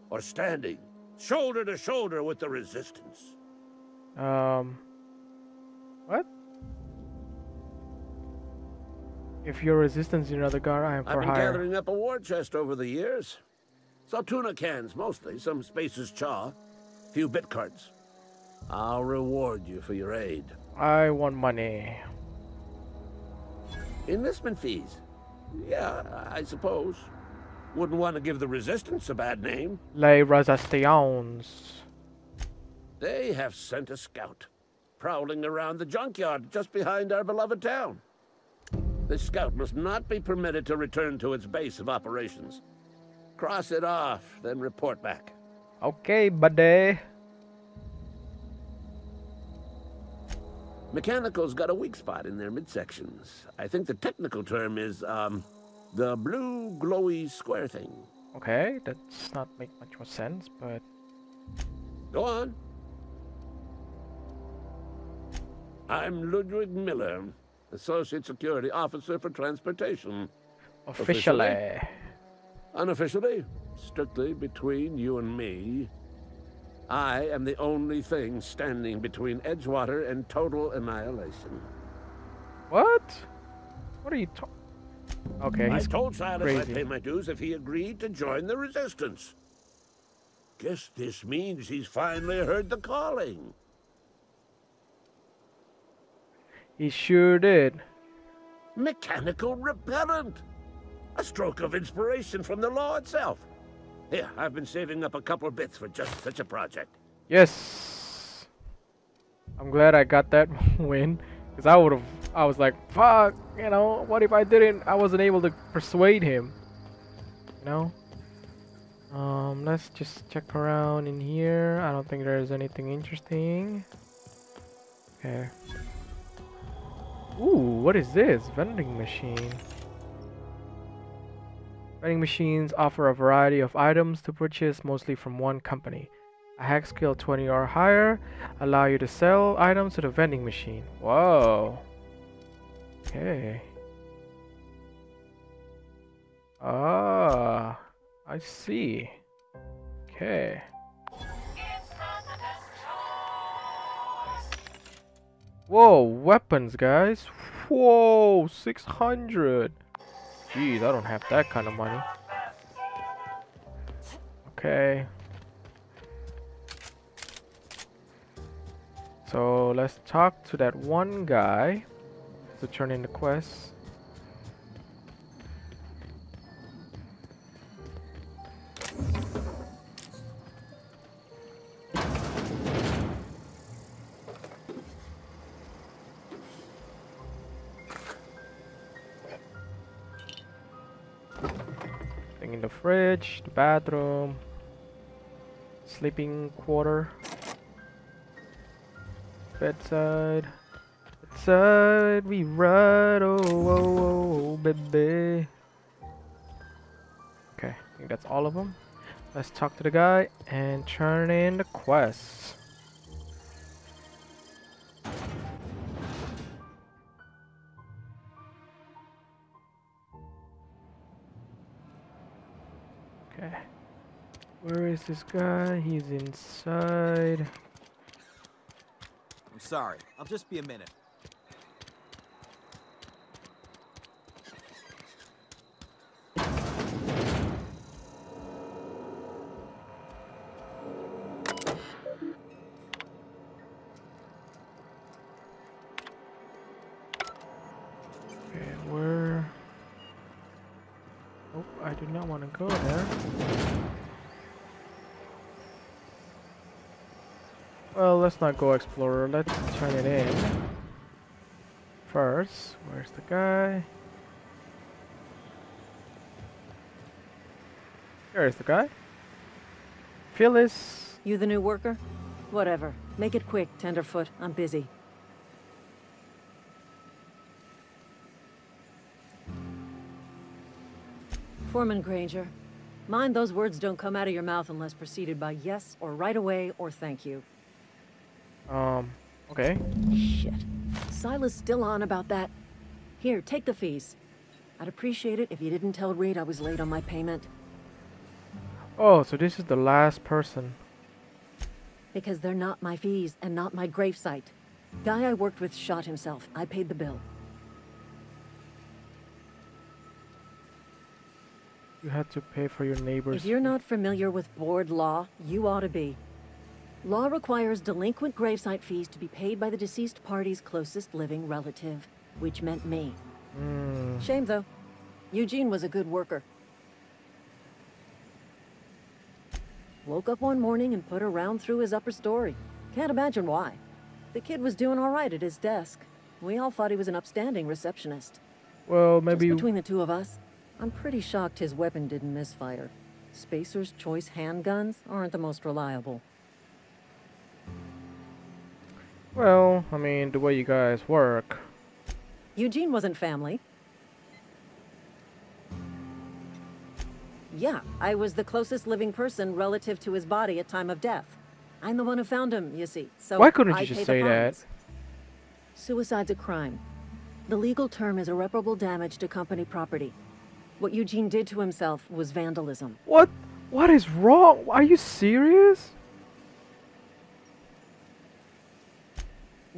Or standing, shoulder to shoulder with the resistance? Um. What? If your resistance is another guard, I am for I've been hire. gathering up a war chest over the years. Saltuna cans mostly, some Spacer's Chaw, few bit cards. I'll reward you for your aid. I want money. Investment fees? Yeah, I suppose. Wouldn't want to give the Resistance a bad name. Les Resistance. They have sent a scout, prowling around the junkyard just behind our beloved town. This scout must not be permitted to return to its base of operations. Cross it off, then report back. Okay, buddy. Mechanical's got a weak spot in their midsections. I think the technical term is, um, the blue glowy square thing. Okay, that's not make much more sense, but Go on. I'm Ludwig Miller, Associate Security Officer for Transportation. officially. Unofficially, strictly between you and me, I am the only thing standing between Edgewater and total annihilation. What? What are you talking? Okay, I told Silas. I'd pay my dues if he agreed to join the Resistance. Guess this means he's finally heard the calling. He sure did. Mechanical repellent! A stroke of inspiration from the law itself. Here, I've been saving up a couple bits for just such a project. Yes. I'm glad I got that [LAUGHS] win, because I would have. I was like, fuck. You know, what if I didn't? I wasn't able to persuade him. You know. Um, let's just check around in here. I don't think there's anything interesting. Okay. Ooh, what is this? Vending machine. Vending machines offer a variety of items to purchase, mostly from one company. A hack skill 20 or higher allow you to sell items to the vending machine. Whoa. Okay. Ah, I see. Okay. Whoa, weapons, guys. Whoa, 600. Jeez, I don't have that kind of money. Okay. So let's talk to that one guy to turn in the quest. The bathroom, sleeping quarter, bedside, bedside, we ride, oh, oh, oh, oh baby. Okay, I think that's all of them. Let's talk to the guy and turn in the quest. Where is this guy? He's inside. I'm sorry. I'll just be a minute. Let's not go explorer. Let's turn it in. First, where's the guy? There's the guy. Phyllis. You the new worker? Whatever. Make it quick, Tenderfoot. I'm busy. Foreman Granger, mind those words don't come out of your mouth unless preceded by yes or right away or thank you. Um, okay. Shit. Silas still on about that? Here, take the fees. I'd appreciate it if you didn't tell Reed I was late on my payment. Oh, so this is the last person. Because they're not my fees and not my gravesite. Guy I worked with shot himself. I paid the bill. You had to pay for your neighbors. If you're not familiar with board law, you ought to be. Law requires delinquent gravesite fees to be paid by the deceased party's closest living relative, which meant me. Hmm. Shame, though. Eugene was a good worker. Woke up one morning and put a round through his upper story. Can't imagine why. The kid was doing all right at his desk. We all thought he was an upstanding receptionist. Well, maybe. Just between the two of us, I'm pretty shocked his weapon didn't misfire. Spacer's choice handguns aren't the most reliable. Well, I mean, the way you guys work. Eugene wasn't family. Yeah, I was the closest living person relative to his body at time of death. I'm the one who found him, you see. So Why couldn't I you just pay the say that? Suicide's a crime. The legal term is irreparable damage to company property. What Eugene did to himself was vandalism. What? What is wrong? Are you serious?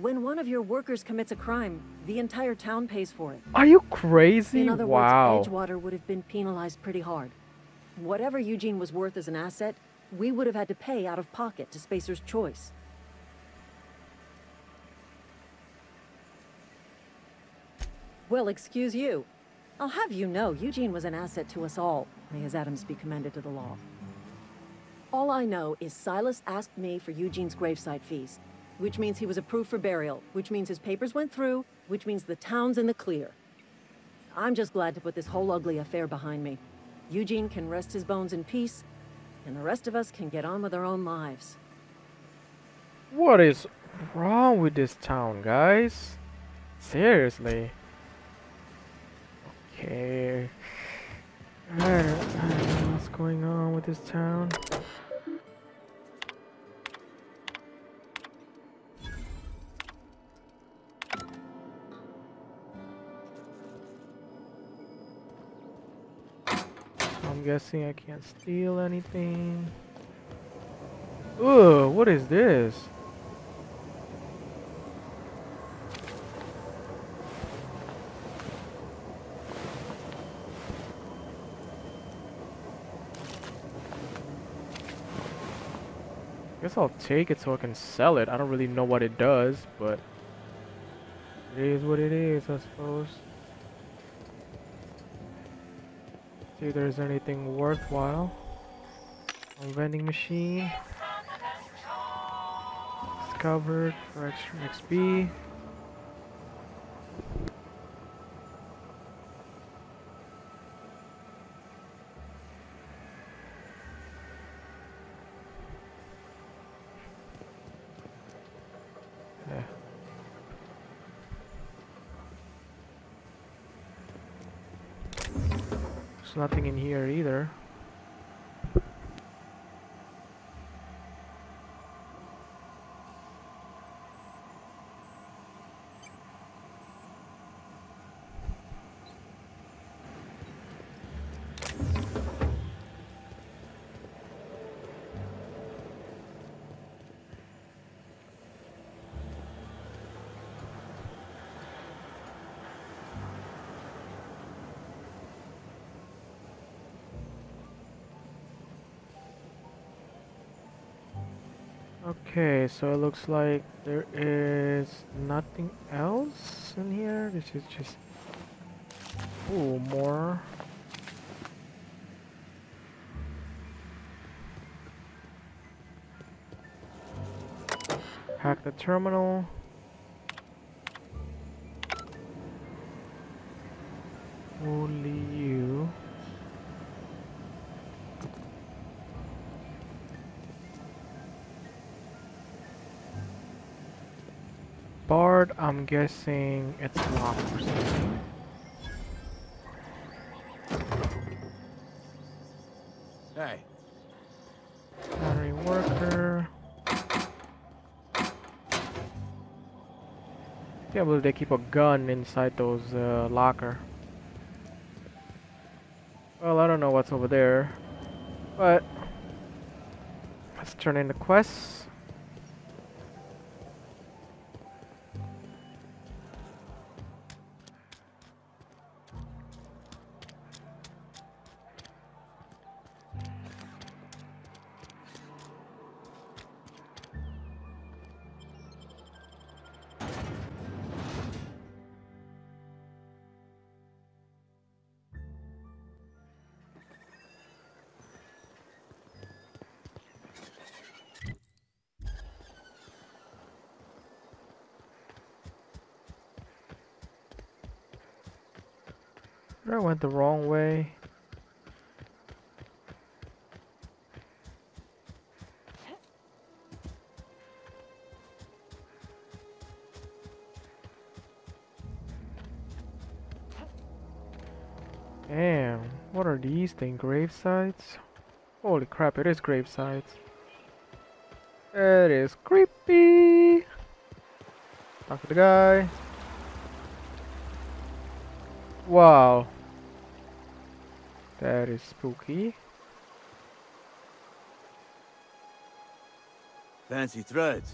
When one of your workers commits a crime, the entire town pays for it. Are you crazy? In other wow. words, Edgewater would have been penalized pretty hard. Whatever Eugene was worth as an asset, we would have had to pay out of pocket to Spacer's Choice. Well, excuse you. I'll have you know, Eugene was an asset to us all. May his atoms be commended to the law. All I know is Silas asked me for Eugene's gravesite fees, which means he was approved for burial, which means his papers went through, which means the town's in the clear. I'm just glad to put this whole ugly affair behind me. Eugene can rest his bones in peace, and the rest of us can get on with our own lives. What is wrong with this town, guys? Seriously. Okay. What's going on with this town. Guessing I can't steal anything. Ugh, what is this? Guess I'll take it so I can sell it. I don't really know what it does, but it is what it is, I suppose. See if there's anything worthwhile. A vending machine. Discovered for extra XP. Nothing in here either. Okay, so it looks like there is nothing else in here. This is just... Ooh, more. Hack the terminal. I'm guessing it's locked or something. Hey. Battery worker. Can't believe they keep a gun inside those uh, locker. Well, I don't know what's over there, but let's turn in the quests. The wrong way. Damn, what are these things? Grave sites? Holy crap, it is grave sites. It is creepy. Talk to the guy. Wow. That is spooky. Fancy threads.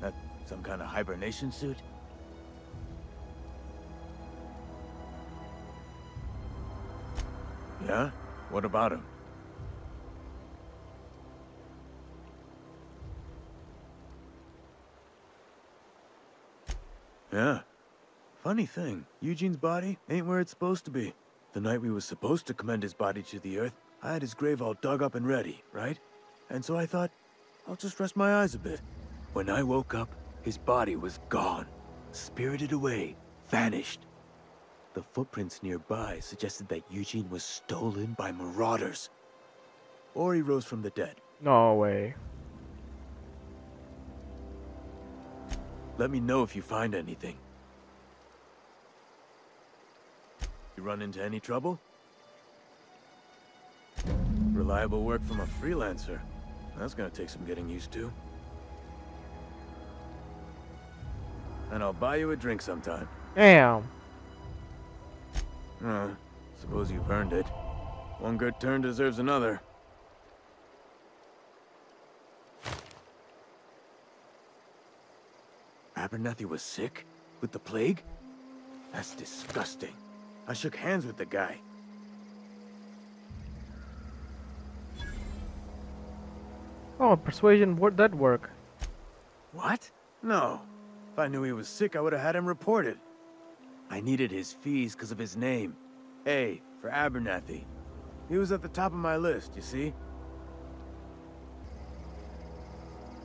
That some kind of hibernation suit? Yeah? What about him? Yeah. Funny thing, Eugene's body ain't where it's supposed to be. The night we was supposed to commend his body to the earth, I had his grave all dug up and ready, right? And so I thought, I'll just rest my eyes a bit. When I woke up, his body was gone. Spirited away, vanished. The footprints nearby suggested that Eugene was stolen by marauders. Or he rose from the dead. No way. Let me know if you find anything. You run into any trouble? Reliable work from a freelancer. That's gonna take some getting used to. And I'll buy you a drink sometime. Damn. Uh, suppose you've earned it. One good turn deserves another. Abernathy was sick? With the plague? That's disgusting. I shook hands with the guy. Oh, persuasion, would that work? What? No. If I knew he was sick, I would have had him reported. I needed his fees because of his name. A, for Abernathy. He was at the top of my list, you see?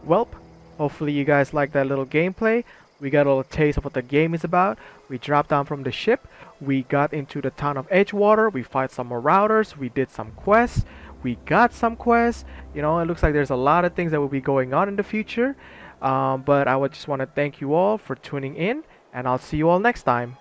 Welp, hopefully you guys like that little gameplay. We got a little taste of what the game is about. We dropped down from the ship. We got into the town of Edgewater. We fight some marauders. We did some quests. We got some quests. You know, it looks like there's a lot of things that will be going on in the future. Um, but I would just want to thank you all for tuning in. And I'll see you all next time.